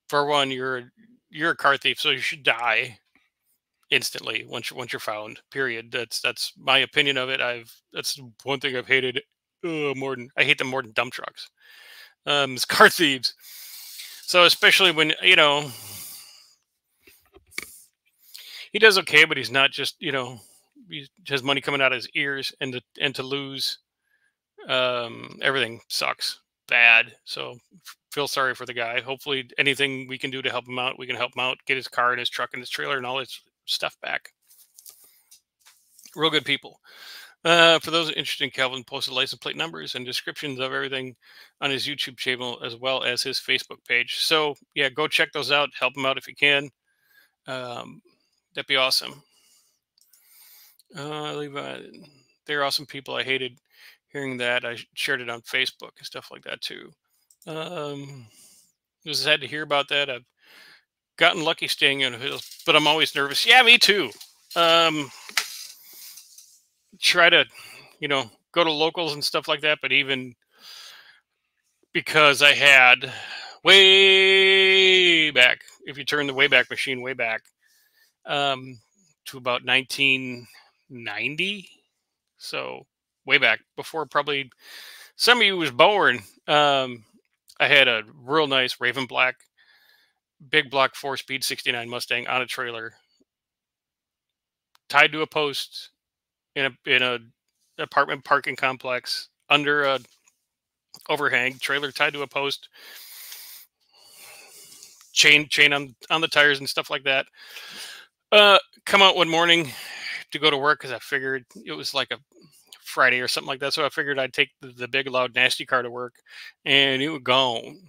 for one, you're you're a car thief, so you should die instantly once you, once you're found. Period. That's that's my opinion of it. I've that's one thing I've hated uh, more than I hate them more than dump trucks. Um, it's car thieves. So especially when you know he does okay, but he's not just you know he has money coming out of his ears, and to and to lose um, everything sucks bad. So feel sorry for the guy. Hopefully, anything we can do to help him out, we can help him out, get his car and his truck and his trailer and all his stuff back. Real good people. Uh, for those interested in Calvin, posted license plate numbers and descriptions of everything on his YouTube channel as well as his Facebook page. So yeah, go check those out. Help him out if you can. Um, that'd be awesome. Uh, Levi, they're awesome people. I hated hearing that. I shared it on Facebook and stuff like that too. Um, just had to hear about that. I've gotten lucky staying in hills, but I'm always nervous. Yeah, me too. Um, try to, you know, go to locals and stuff like that. But even because I had way back, if you turn the Wayback Machine way back um, to about 1990, so way back before probably some of you was born. Um, I had a real nice Raven Black, big block four speed 69 Mustang on a trailer, tied to a post in a in a apartment parking complex under a overhang, trailer tied to a post, chain chain on on the tires and stuff like that. Uh, come out one morning to go to work because I figured it was like a Friday or something like that. So I figured I'd take the, the big loud nasty car to work, and it was gone,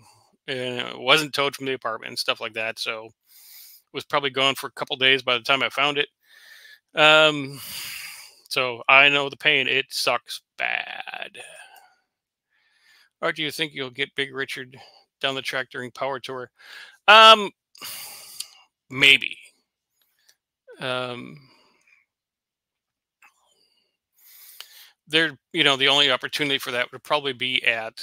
and it wasn't towed from the apartment and stuff like that. So it was probably gone for a couple days by the time I found it. Um, so I know the pain. It sucks bad. Or do you think you'll get Big Richard down the track during Power Tour? Um, maybe. Um, there, you know, the only opportunity for that would probably be at,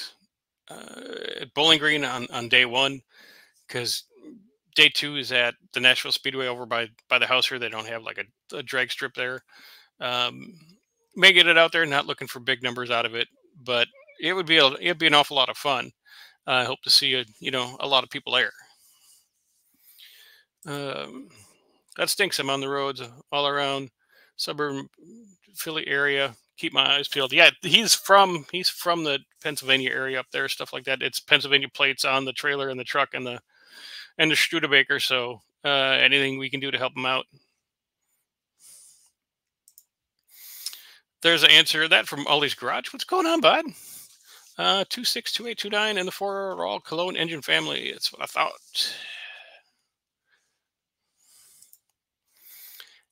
uh, at Bowling Green on, on day one, because day two is at the Nashville Speedway over by by the house here. They don't have like a, a drag strip there. Um, may get it out there. Not looking for big numbers out of it, but it would be a, it'd be an awful lot of fun. I hope to see a you know a lot of people there. Um, that stinks. I'm on the roads all around suburban Philly area keep my eyes peeled. Yeah, he's from he's from the Pennsylvania area up there, stuff like that. It's Pennsylvania plates on the trailer and the truck and the and the Studebaker. So uh, anything we can do to help him out. There's an answer that from Ollie's Garage. What's going on, bud? Uh, two six two eight two nine and the four are all Cologne engine family. It's what I thought.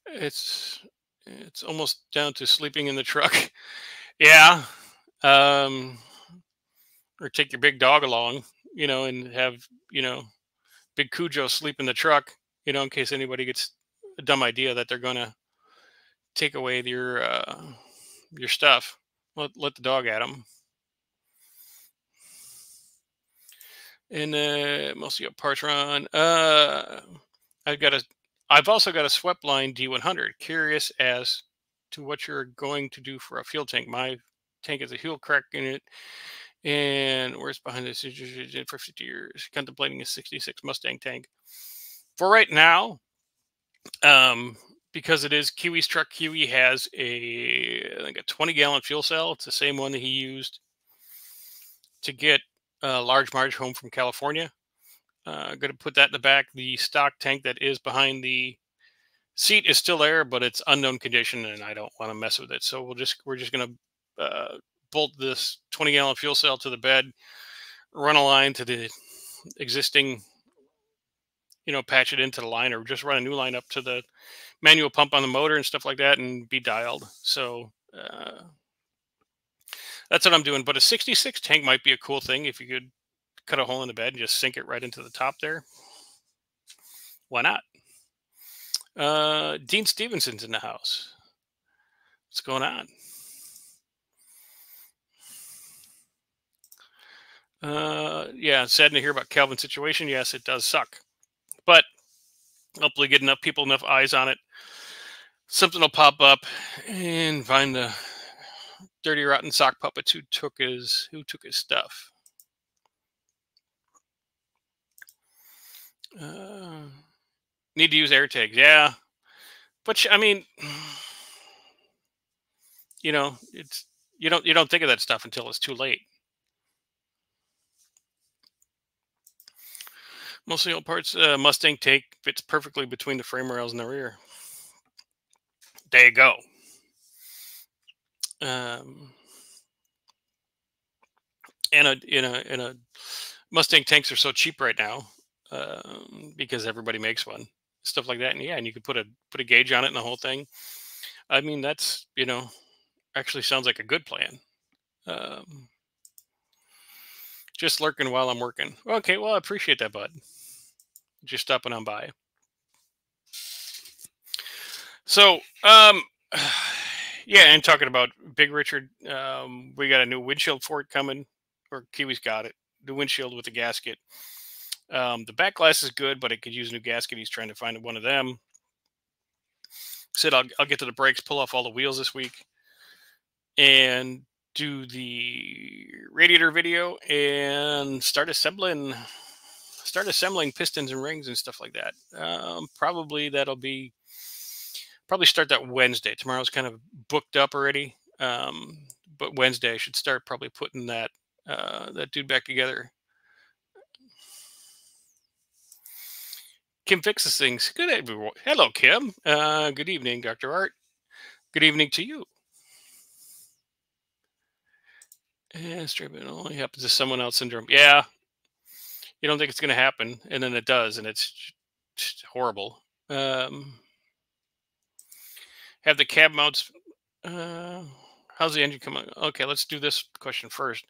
It's it's almost down to sleeping in the truck. yeah. Um, or take your big dog along, you know, and have, you know, big Cujo sleep in the truck, you know, in case anybody gets a dumb idea that they're going to take away your, uh, your stuff. Let, let the dog at them. And uh, mostly a parts run. Uh, I've got a I've also got a swept line D100. Curious as to what you're going to do for a fuel tank. My tank has a heel crack in it, and where's behind this for 50 years. Contemplating a 66 Mustang tank. For right now, um, because it is Kiwi's truck, Kiwi has a I think a 20 gallon fuel cell. It's the same one that he used to get a large Marge home from California. Uh, going to put that in the back. The stock tank that is behind the seat is still there, but it's unknown condition, and I don't want to mess with it. So we'll just we're just going to uh, bolt this 20 gallon fuel cell to the bed, run a line to the existing, you know, patch it into the line, or just run a new line up to the manual pump on the motor and stuff like that, and be dialed. So. Uh, that's what I'm doing. But a 66 tank might be a cool thing if you could cut a hole in the bed and just sink it right into the top there. Why not? Uh, Dean Stevenson's in the house. What's going on? Uh, yeah, sad to hear about Calvin's situation. Yes, it does suck, but hopefully get enough people, enough eyes on it. Something will pop up and find the dirty rotten sock puppets who took his who took his stuff. Uh, need to use air tags, yeah. But I mean, you know, it's you don't you don't think of that stuff until it's too late. Mostly all parts uh, Mustang take fits perfectly between the frame rails and the rear. There you go. Um, and a in a in a Mustang tanks are so cheap right now um, because everybody makes one, stuff like that. And yeah, and you could put a put a gauge on it and the whole thing. I mean, that's you know, actually sounds like a good plan. Um, just lurking while I'm working. Okay, well, I appreciate that, bud just stopping on by. So, um, yeah, and talking about Big Richard, um, we got a new windshield for it coming, or Kiwi's got it. The windshield with the gasket. Um, the back glass is good, but it could use a new gasket. He's trying to find one of them. Said I'll, I'll get to the brakes, pull off all the wheels this week, and do the radiator video and start assembling start assembling pistons and rings and stuff like that. Um, probably that'll be probably start that Wednesday. Tomorrow's kind of booked up already, um, but Wednesday I should start probably putting that uh, that dude back together. Kim fixes things. Good everyone. Hello, Kim. Uh, good evening, Doctor Art. Good evening to you. And straight only happens to someone else syndrome. Yeah, you don't think it's going to happen, and then it does, and it's horrible. Um, have the cab mounts. Uh, how's the engine coming? Okay, let's do this question first.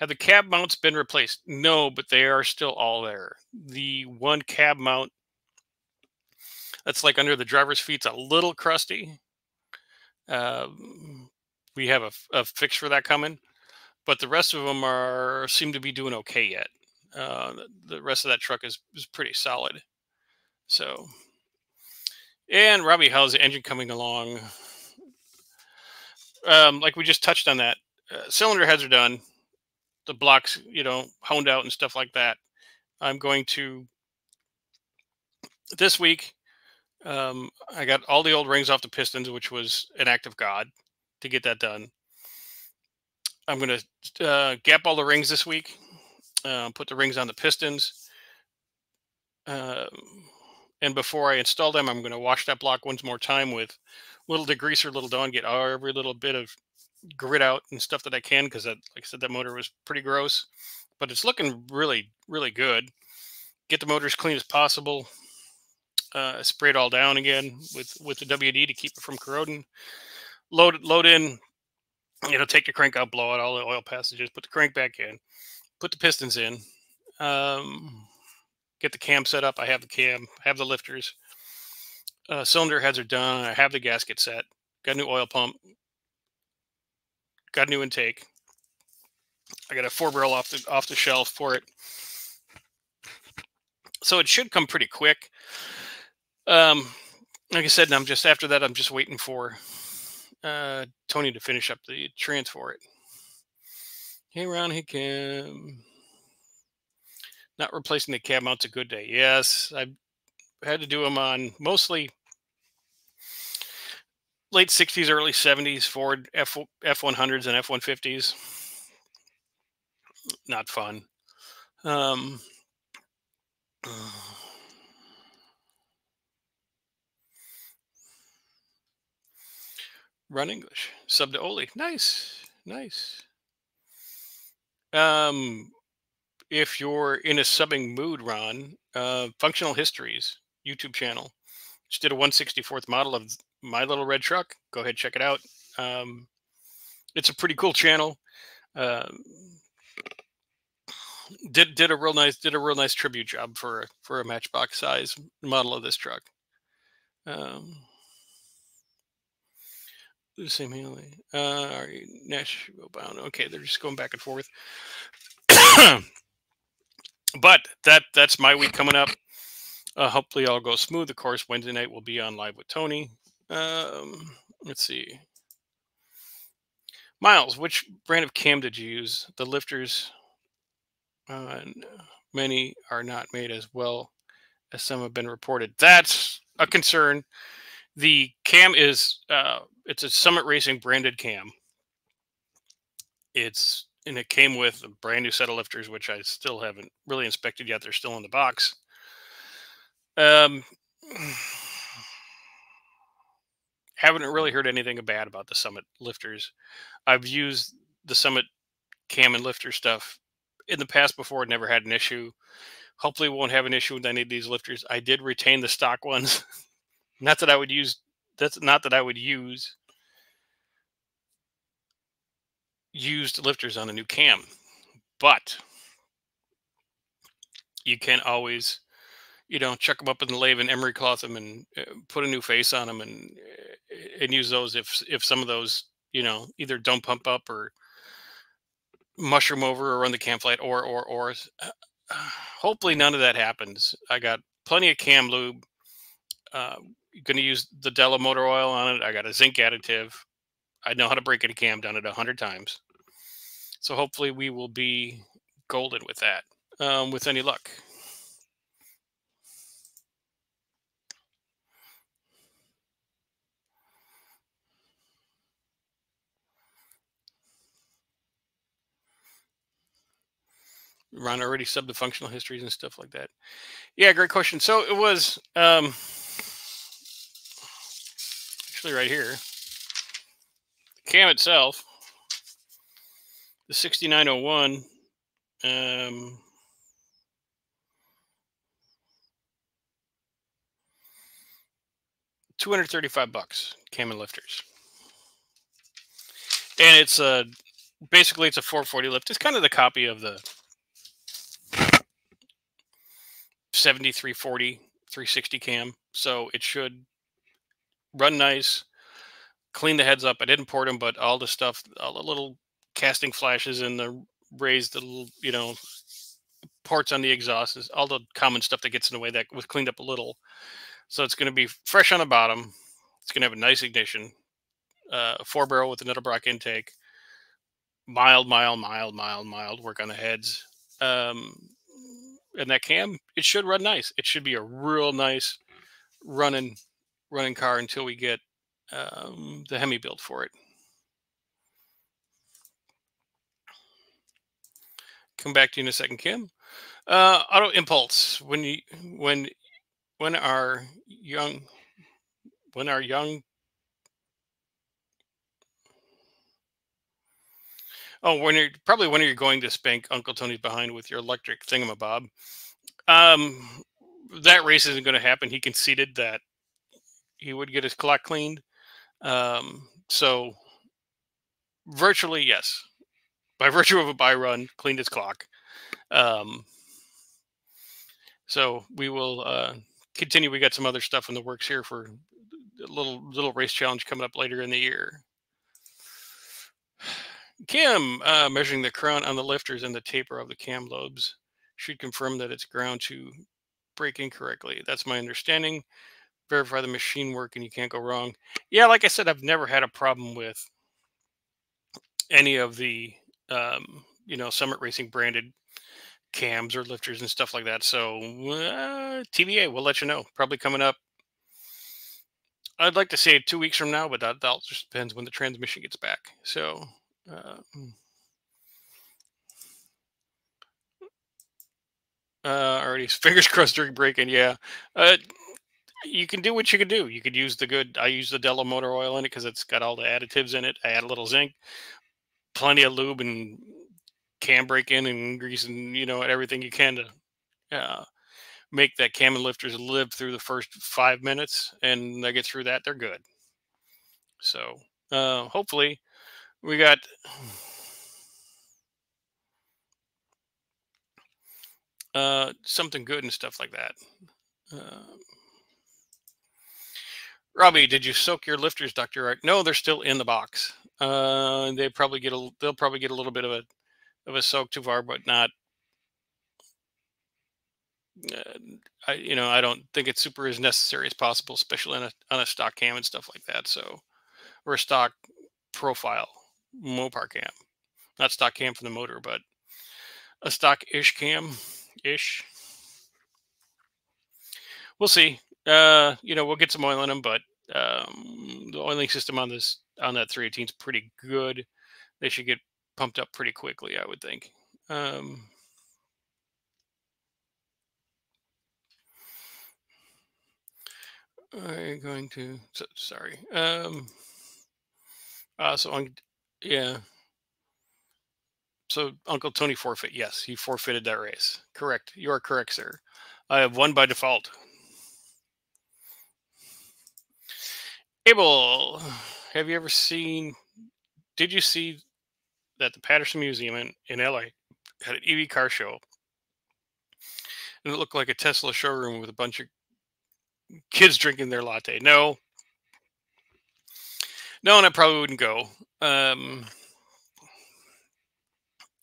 Have the cab mounts been replaced? No, but they are still all there. The one cab mount that's like under the driver's feet's a little crusty. Uh, we have a, a, fix for that coming, but the rest of them are seem to be doing okay yet. Uh, the rest of that truck is, is pretty solid. So, and Robbie, how's the engine coming along? Um, like we just touched on that, uh, cylinder heads are done. The blocks, you know, honed out and stuff like that. I'm going to this week. Um, I got all the old rings off the pistons, which was an act of God to get that done. I'm going to uh, gap all the rings this week uh, put the rings on the pistons. Uh, and before I install them, I'm going to wash that block once more time with little degreaser, little Dawn, get every little bit of grit out and stuff that I can because, like I said, that motor was pretty gross, but it's looking really, really good. Get the motor as clean as possible. Uh, spray it all down again with with the WD to keep it from corroding. Load load in. You know, take the crank out, blow out all the oil passages, put the crank back in put the pistons in, um, get the cam set up. I have the cam, have the lifters. Uh, cylinder heads are done. I have the gasket set. Got a new oil pump. Got a new intake. I got a four barrel off the off the shelf for it. So it should come pretty quick. Um, like I said, I'm just after that. I'm just waiting for uh, Tony to finish up the trans for it. Hey, Ron, hey, Kim. Not replacing the cab mount's a good day. Yes, I had to do them on mostly late 60s, early 70s Ford F F100s and F150s. Not fun. Um, run English. Sub to Oli. Nice. Nice. Um, if you're in a subbing mood, Ron, uh, Functional Histories YouTube channel just did a 164th model of my little red truck. Go ahead, check it out. Um, it's a pretty cool channel. Uh, did did a real nice did a real nice tribute job for for a Matchbox size model of this truck. Um, same handling. Uh, Nashville bound. Okay, they're just going back and forth. but that that's my week coming up. Uh, hopefully, all goes smooth. Of course, Wednesday night will be on live with Tony. Um, let's see. Miles, which brand of cam did you use? The lifters, uh, many are not made as well as some have been reported. That's a concern. The cam is uh, it's a Summit Racing branded cam. It's and it came with a brand new set of lifters, which I still haven't really inspected yet. They're still in the box. Um, haven't really heard anything bad about the Summit lifters. I've used the Summit cam and lifter stuff in the past before. Never had an issue. Hopefully, won't have an issue with any of these lifters. I did retain the stock ones. not that I would use. That's not that I would use used lifters on a new cam, but you can always, you know, chuck them up in the lathe and emery cloth them and uh, put a new face on them and uh, and use those if if some of those you know either don't pump up or mushroom over or run the cam flat or or or. Uh, hopefully none of that happens. I got plenty of cam lube. Uh, going to use the Delo motor oil on it. I got a zinc additive. I know how to break it a cam, done it a hundred times. So hopefully we will be golden with that, um, with any luck. Ron already subbed the functional histories and stuff like that. Yeah, great question. So it was um, actually right here. The cam itself the 6901 um, Two hundred thirty-five bucks, cam and lifters, and it's a basically it's a four forty lift. It's kind of the copy of the 7340 360 cam, so it should run nice, clean the heads up. I didn't port them, but all the stuff, all the little casting flashes and the raised the little, you know, parts on the exhaust is all the common stuff that gets in the way that was cleaned up a little. So it's going to be fresh on the bottom. It's going to have a nice ignition, uh, four barrel with an Edelbrock intake, mild, mild, mild, mild, mild work on the heads. Um, and that cam, it should run nice. It should be a real nice running running car until we get um, the Hemi build for it. come back to you in a second, Kim. Uh, auto impulse. When you when when our young when our young oh when you're probably when are you're going to spank Uncle Tony's behind with your electric thingamabob. Um, that race isn't going to happen. He conceded that he would get his clock cleaned. Um, so virtually yes by virtue of a bye run, cleaned his clock. Um, so we will uh, continue. We got some other stuff in the works here for a little little race challenge coming up later in the year. Kim uh, measuring the crown on the lifters and the taper of the cam lobes should confirm that it's ground to break incorrectly. That's my understanding. Verify the machine work and you can't go wrong. Yeah, like I said, I've never had a problem with any of the um, you know, Summit Racing branded cams or lifters and stuff like that. So uh, TVA, we'll let you know. Probably coming up. I'd like to say two weeks from now, but that, that just depends when the transmission gets back. So. Uh, uh, already fingers crossed during break-in. Yeah, uh, you can do what you can do. You could use the good. I use the Delo motor oil in it because it's got all the additives in it. I add a little zinc plenty of lube and cam break in and grease and you know everything you can to uh, make that cam and lifters live through the first five minutes and they get through that they're good so uh, hopefully we got uh, something good and stuff like that. Uh, Robbie, did you soak your lifters, Doctor Art? No, they're still in the box. Uh, they probably get a they'll probably get a little bit of a of a soak too far, but not. Uh, I you know I don't think it's super as necessary as possible, especially on a on a stock cam and stuff like that. So, or a stock profile Mopar cam, not stock cam from the motor, but a stock ish cam ish. We'll see. Uh, you know, we'll get some oil in them, but um, the oiling system on this on that 318 is pretty good. They should get pumped up pretty quickly, I would think. Um, I'm going to. So, sorry. Um, uh, so on, yeah. So Uncle Tony forfeit. Yes, he forfeited that race. Correct. You are correct, sir. I have won by default. Have you ever seen? Did you see that the Petersen Museum in, in LA had an EV car show? And it looked like a Tesla showroom with a bunch of kids drinking their latte. No. No, and I probably wouldn't go. Um,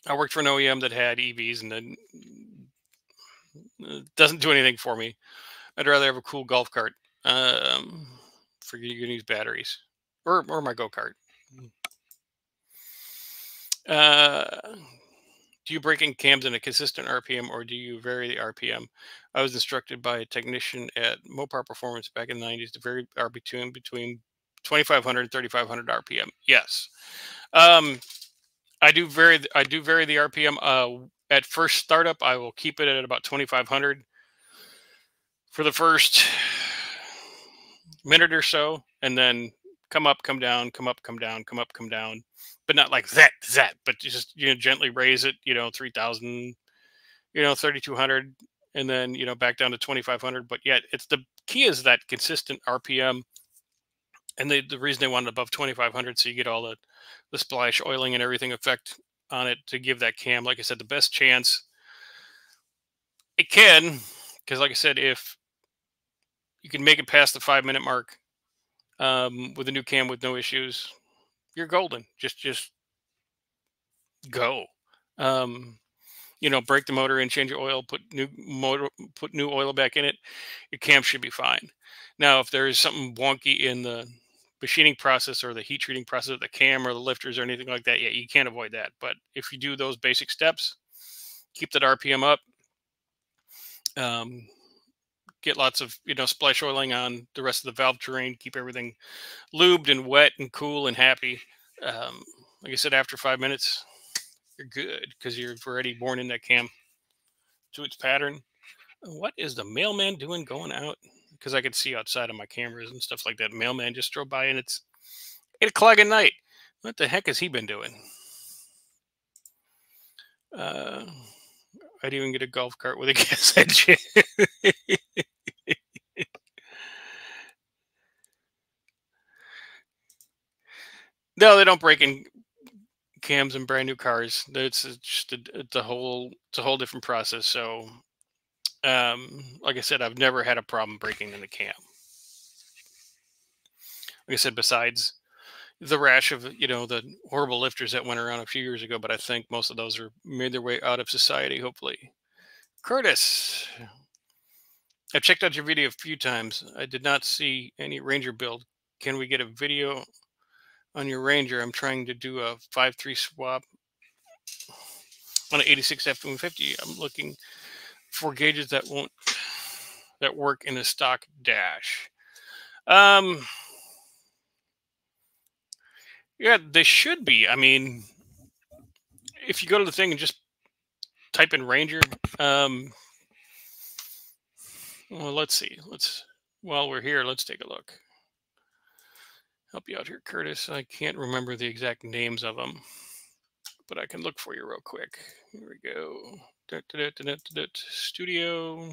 I worked for an OEM that had EVs and then it doesn't do anything for me. I'd rather have a cool golf cart um, for you to use batteries or, or my go kart. Uh, do you break in cams in a consistent RPM or do you vary the RPM? I was instructed by a technician at Mopar Performance back in the 90s to vary RPM between 2500 and 3500 RPM. Yes. Um, I do vary. I do vary the RPM. Uh, at first startup, I will keep it at about 2,500 for the first minute or so, and then come up, come down, come up, come down, come up, come down, but not like that, that, but just you know gently raise it. You know, 3,000, you know, 3,200, and then you know back down to 2,500. But yet, it's the key is that consistent RPM, and they, the reason they want it above 2,500 so you get all the the splash oiling and everything effect on it to give that cam, like I said, the best chance it can. Because, like I said, if you can make it past the five minute mark um, with a new cam with no issues, you're golden. Just, just go. Um, you know, break the motor and change your oil, put new motor, put new oil back in it. Your cam should be fine. Now, if there is something wonky in the machining process or the heat treating process of the cam or the lifters or anything like that, yeah, you can't avoid that. But if you do those basic steps, keep that RPM up, um, get lots of you know splash oiling on the rest of the valve train, keep everything lubed and wet and cool and happy. Um, like I said, after five minutes, you're good because you're already born in that cam to its pattern. What is the mailman doing going out? because I could see outside of my cameras and stuff like that. Mailman just drove by and it's eight o'clock at night. What the heck has he been doing? Uh, I'd even get a golf cart with a gas engine. No, they don't break in cams in brand new cars. It's just a, it's a whole it's a whole different process. So um, like I said, I've never had a problem breaking in the cam. Like I said, besides the rash of you know the horrible lifters that went around a few years ago, but I think most of those are made their way out of society. Hopefully, Curtis, I've checked out your video a few times. I did not see any Ranger build. Can we get a video on your Ranger? I'm trying to do a five three swap on an 86 F150. I'm looking for gauges that won't that work in a stock dash. Um, yeah, they should be. I mean, if you go to the thing and just type in Ranger, um, well, let's see. Let's while we're here, let's take a look help you out here, Curtis. I can't remember the exact names of them, but I can look for you real quick. Here we go. Studio.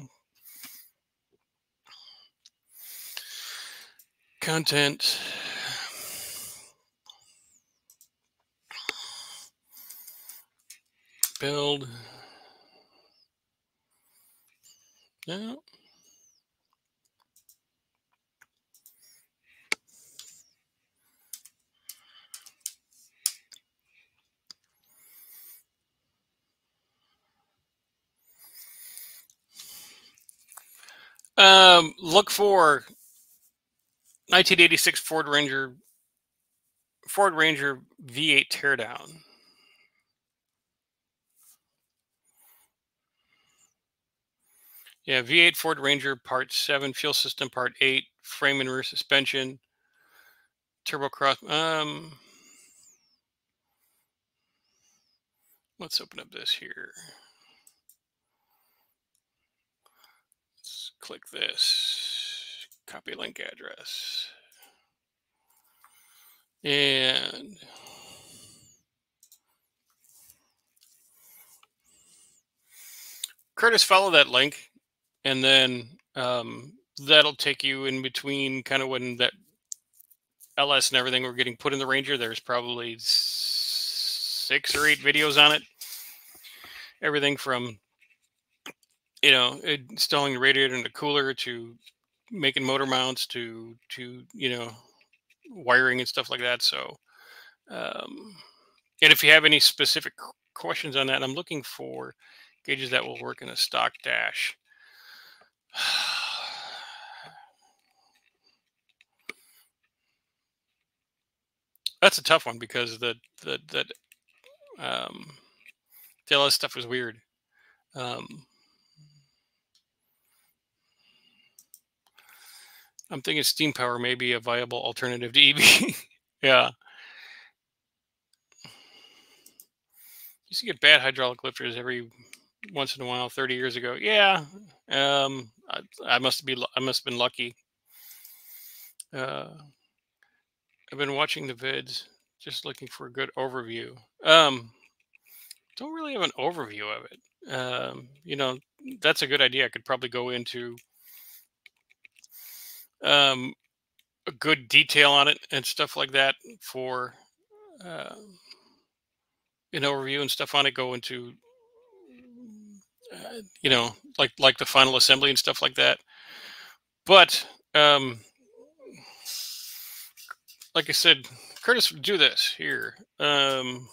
Content. Build. No. Um, look for 1986 Ford Ranger Ford Ranger V8 teardown. Yeah, V8 Ford Ranger Part 7, fuel system Part 8, frame and rear suspension, turbo cross. Um, let's open up this here. Let's click this, copy link address. And Curtis, follow that link and then um, that'll take you in between kind of when that LS and everything were getting put in the Ranger. There's probably six or eight videos on it. Everything from you know installing the radiator in the cooler to making motor mounts to to you know wiring and stuff like that. So, um, and if you have any specific questions on that, I'm looking for gauges that will work in a stock dash. That's a tough one because the the that um, the LS stuff was weird. Um, I'm thinking steam power may be a viable alternative to EV. yeah. Used to get bad hydraulic lifters every once in a while 30 years ago. Yeah. Um, I, I must be I must have been lucky. Uh, I've been watching the vids, just looking for a good overview. Um, don't really have an overview of it. Um, you know, that's a good idea. I could probably go into um, a good detail on it and stuff like that for uh, an overview and stuff on it. Go into uh, you know, like like the final assembly and stuff like that. But um, like I said, Curtis, do this here. Um,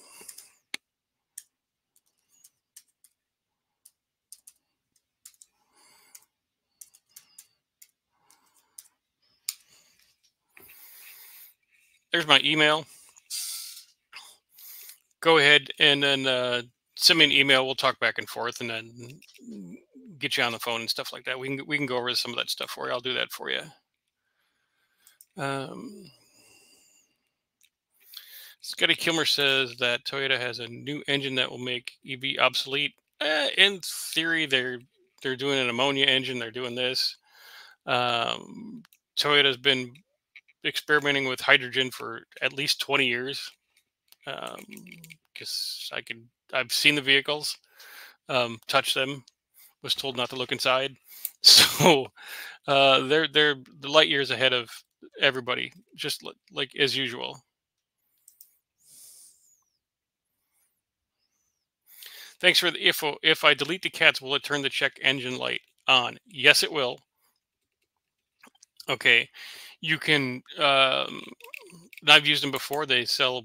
there's my email. Go ahead and then uh, send me an email. We'll talk back and forth, and then get you on the phone and stuff like that. We can we can go over some of that stuff for you. I'll do that for you. Um, Scotty Kilmer says that Toyota has a new engine that will make EV obsolete. Eh, in theory, they're they're doing an ammonia engine. They're doing this. Um, Toyota's been experimenting with hydrogen for at least 20 years. Because um, I could I've seen the vehicles, um, touch them, was told not to look inside. So uh, they're they're the light years ahead of everybody, just like as usual. Thanks for the info. If I delete the cats, will it turn the check engine light on? Yes, it will. Okay, you can. Um, I've used them before. They sell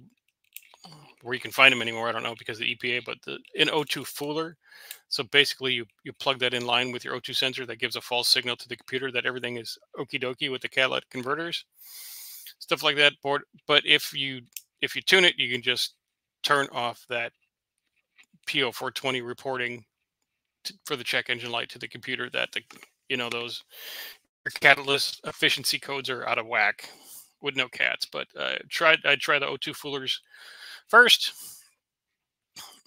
where you can find them anymore. I don't know because the EPA, but the an O2 fooler. So basically, you you plug that in line with your O2 sensor that gives a false signal to the computer that everything is okie dokie with the catalytic converters, stuff like that. Board, but if you if you tune it, you can just turn off that P0420 reporting for the check engine light to the computer that the you know those catalyst efficiency codes are out of whack with no cats. But uh, tried I tried the O2 foolers first.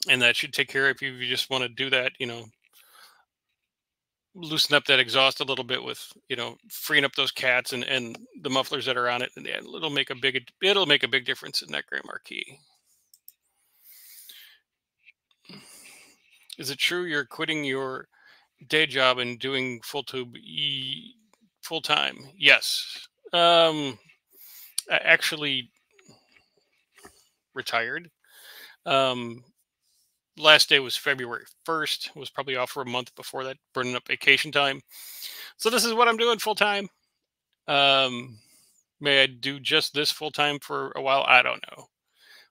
And that should take care of you if you just want to do that, you know, loosen up that exhaust a little bit with, you know, freeing up those cats and, and the mufflers that are on it. And it'll make a big, it'll make a big difference in that Grand Marquis. Is it true you're quitting your day job and doing full tube e full time? Yes. Um, actually retired. Um, last day was February 1st. Was probably off for a month before that, burning up vacation time. So this is what I'm doing full time. Um, may I do just this full time for a while? I don't know.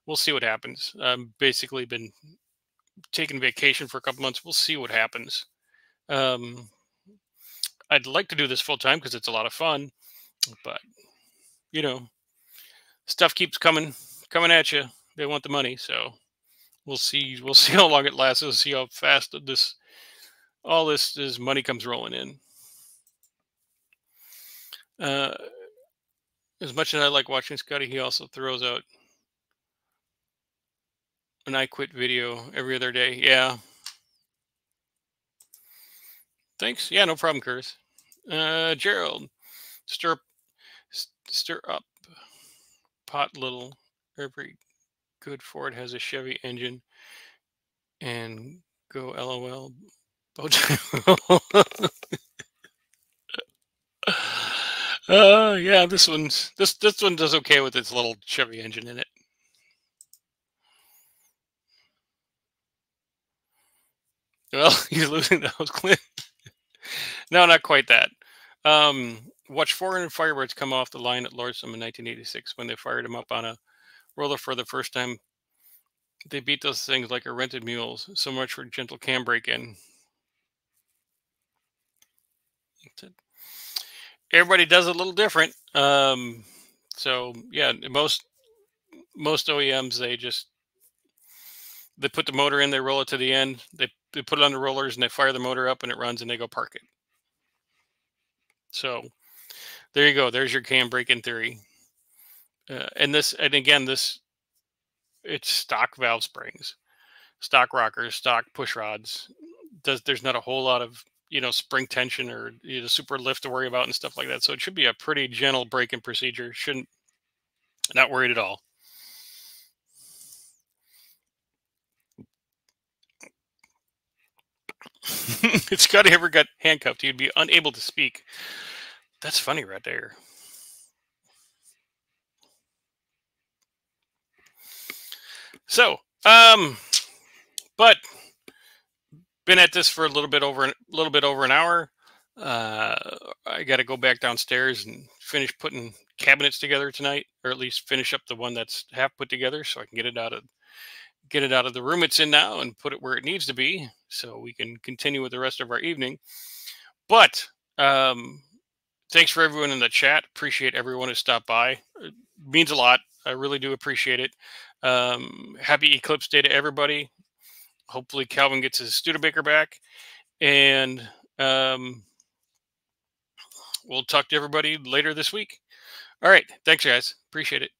We'll see what happens. I've basically been taking vacation for a couple months. We'll see what happens. Um, I'd like to do this full time because it's a lot of fun, but you know, stuff keeps coming coming at you. They want the money, so we'll see. We'll see how long it lasts. We'll see how fast this all this this money comes rolling in. Uh, as much as I like watching Scotty, he also throws out an I quit video every other day. Yeah. Thanks. Yeah, no problem, Curtis. Uh, Gerald, stir, stir up, pot little. Every good Ford has a Chevy engine, and go LOL. uh, yeah, this one's this this one does okay with its little Chevy engine in it. Well, you're losing those, Clint. No, not quite that. Um, watch 400 Firebirds come off the line at Lordstown in 1986 when they fired them up on a roller for the first time. They beat those things like a rented mules. So much for gentle cam break in. Everybody does a little different. Um, so yeah, most most OEMs they just they put the motor in, they roll it to the end, they they put it on the rollers and they fire the motor up and it runs and they go park it. So there you go. There's your cam break-in theory. Uh, and this, and again, this, it's stock valve springs, stock rockers, stock push rods. Does there's not a whole lot of you know spring tension or you know, super lift to worry about and stuff like that. So it should be a pretty gentle break-in procedure. Shouldn't not worried at all. if Scotty ever got handcuffed, he'd be unable to speak. That's funny right there. So, um, but been at this for a little bit over a little bit over an hour. Uh, I got to go back downstairs and finish putting cabinets together tonight, or at least finish up the one that's half put together, so I can get it out of get it out of the room it's in now and put it where it needs to be so we can continue with the rest of our evening. But um, thanks for everyone in the chat. Appreciate everyone who stopped by. It means a lot. I really do appreciate it. Um, happy Eclipse Day to everybody. Hopefully Calvin gets his Studebaker back. And um, we'll talk to everybody later this week. All right. Thanks, guys. Appreciate it.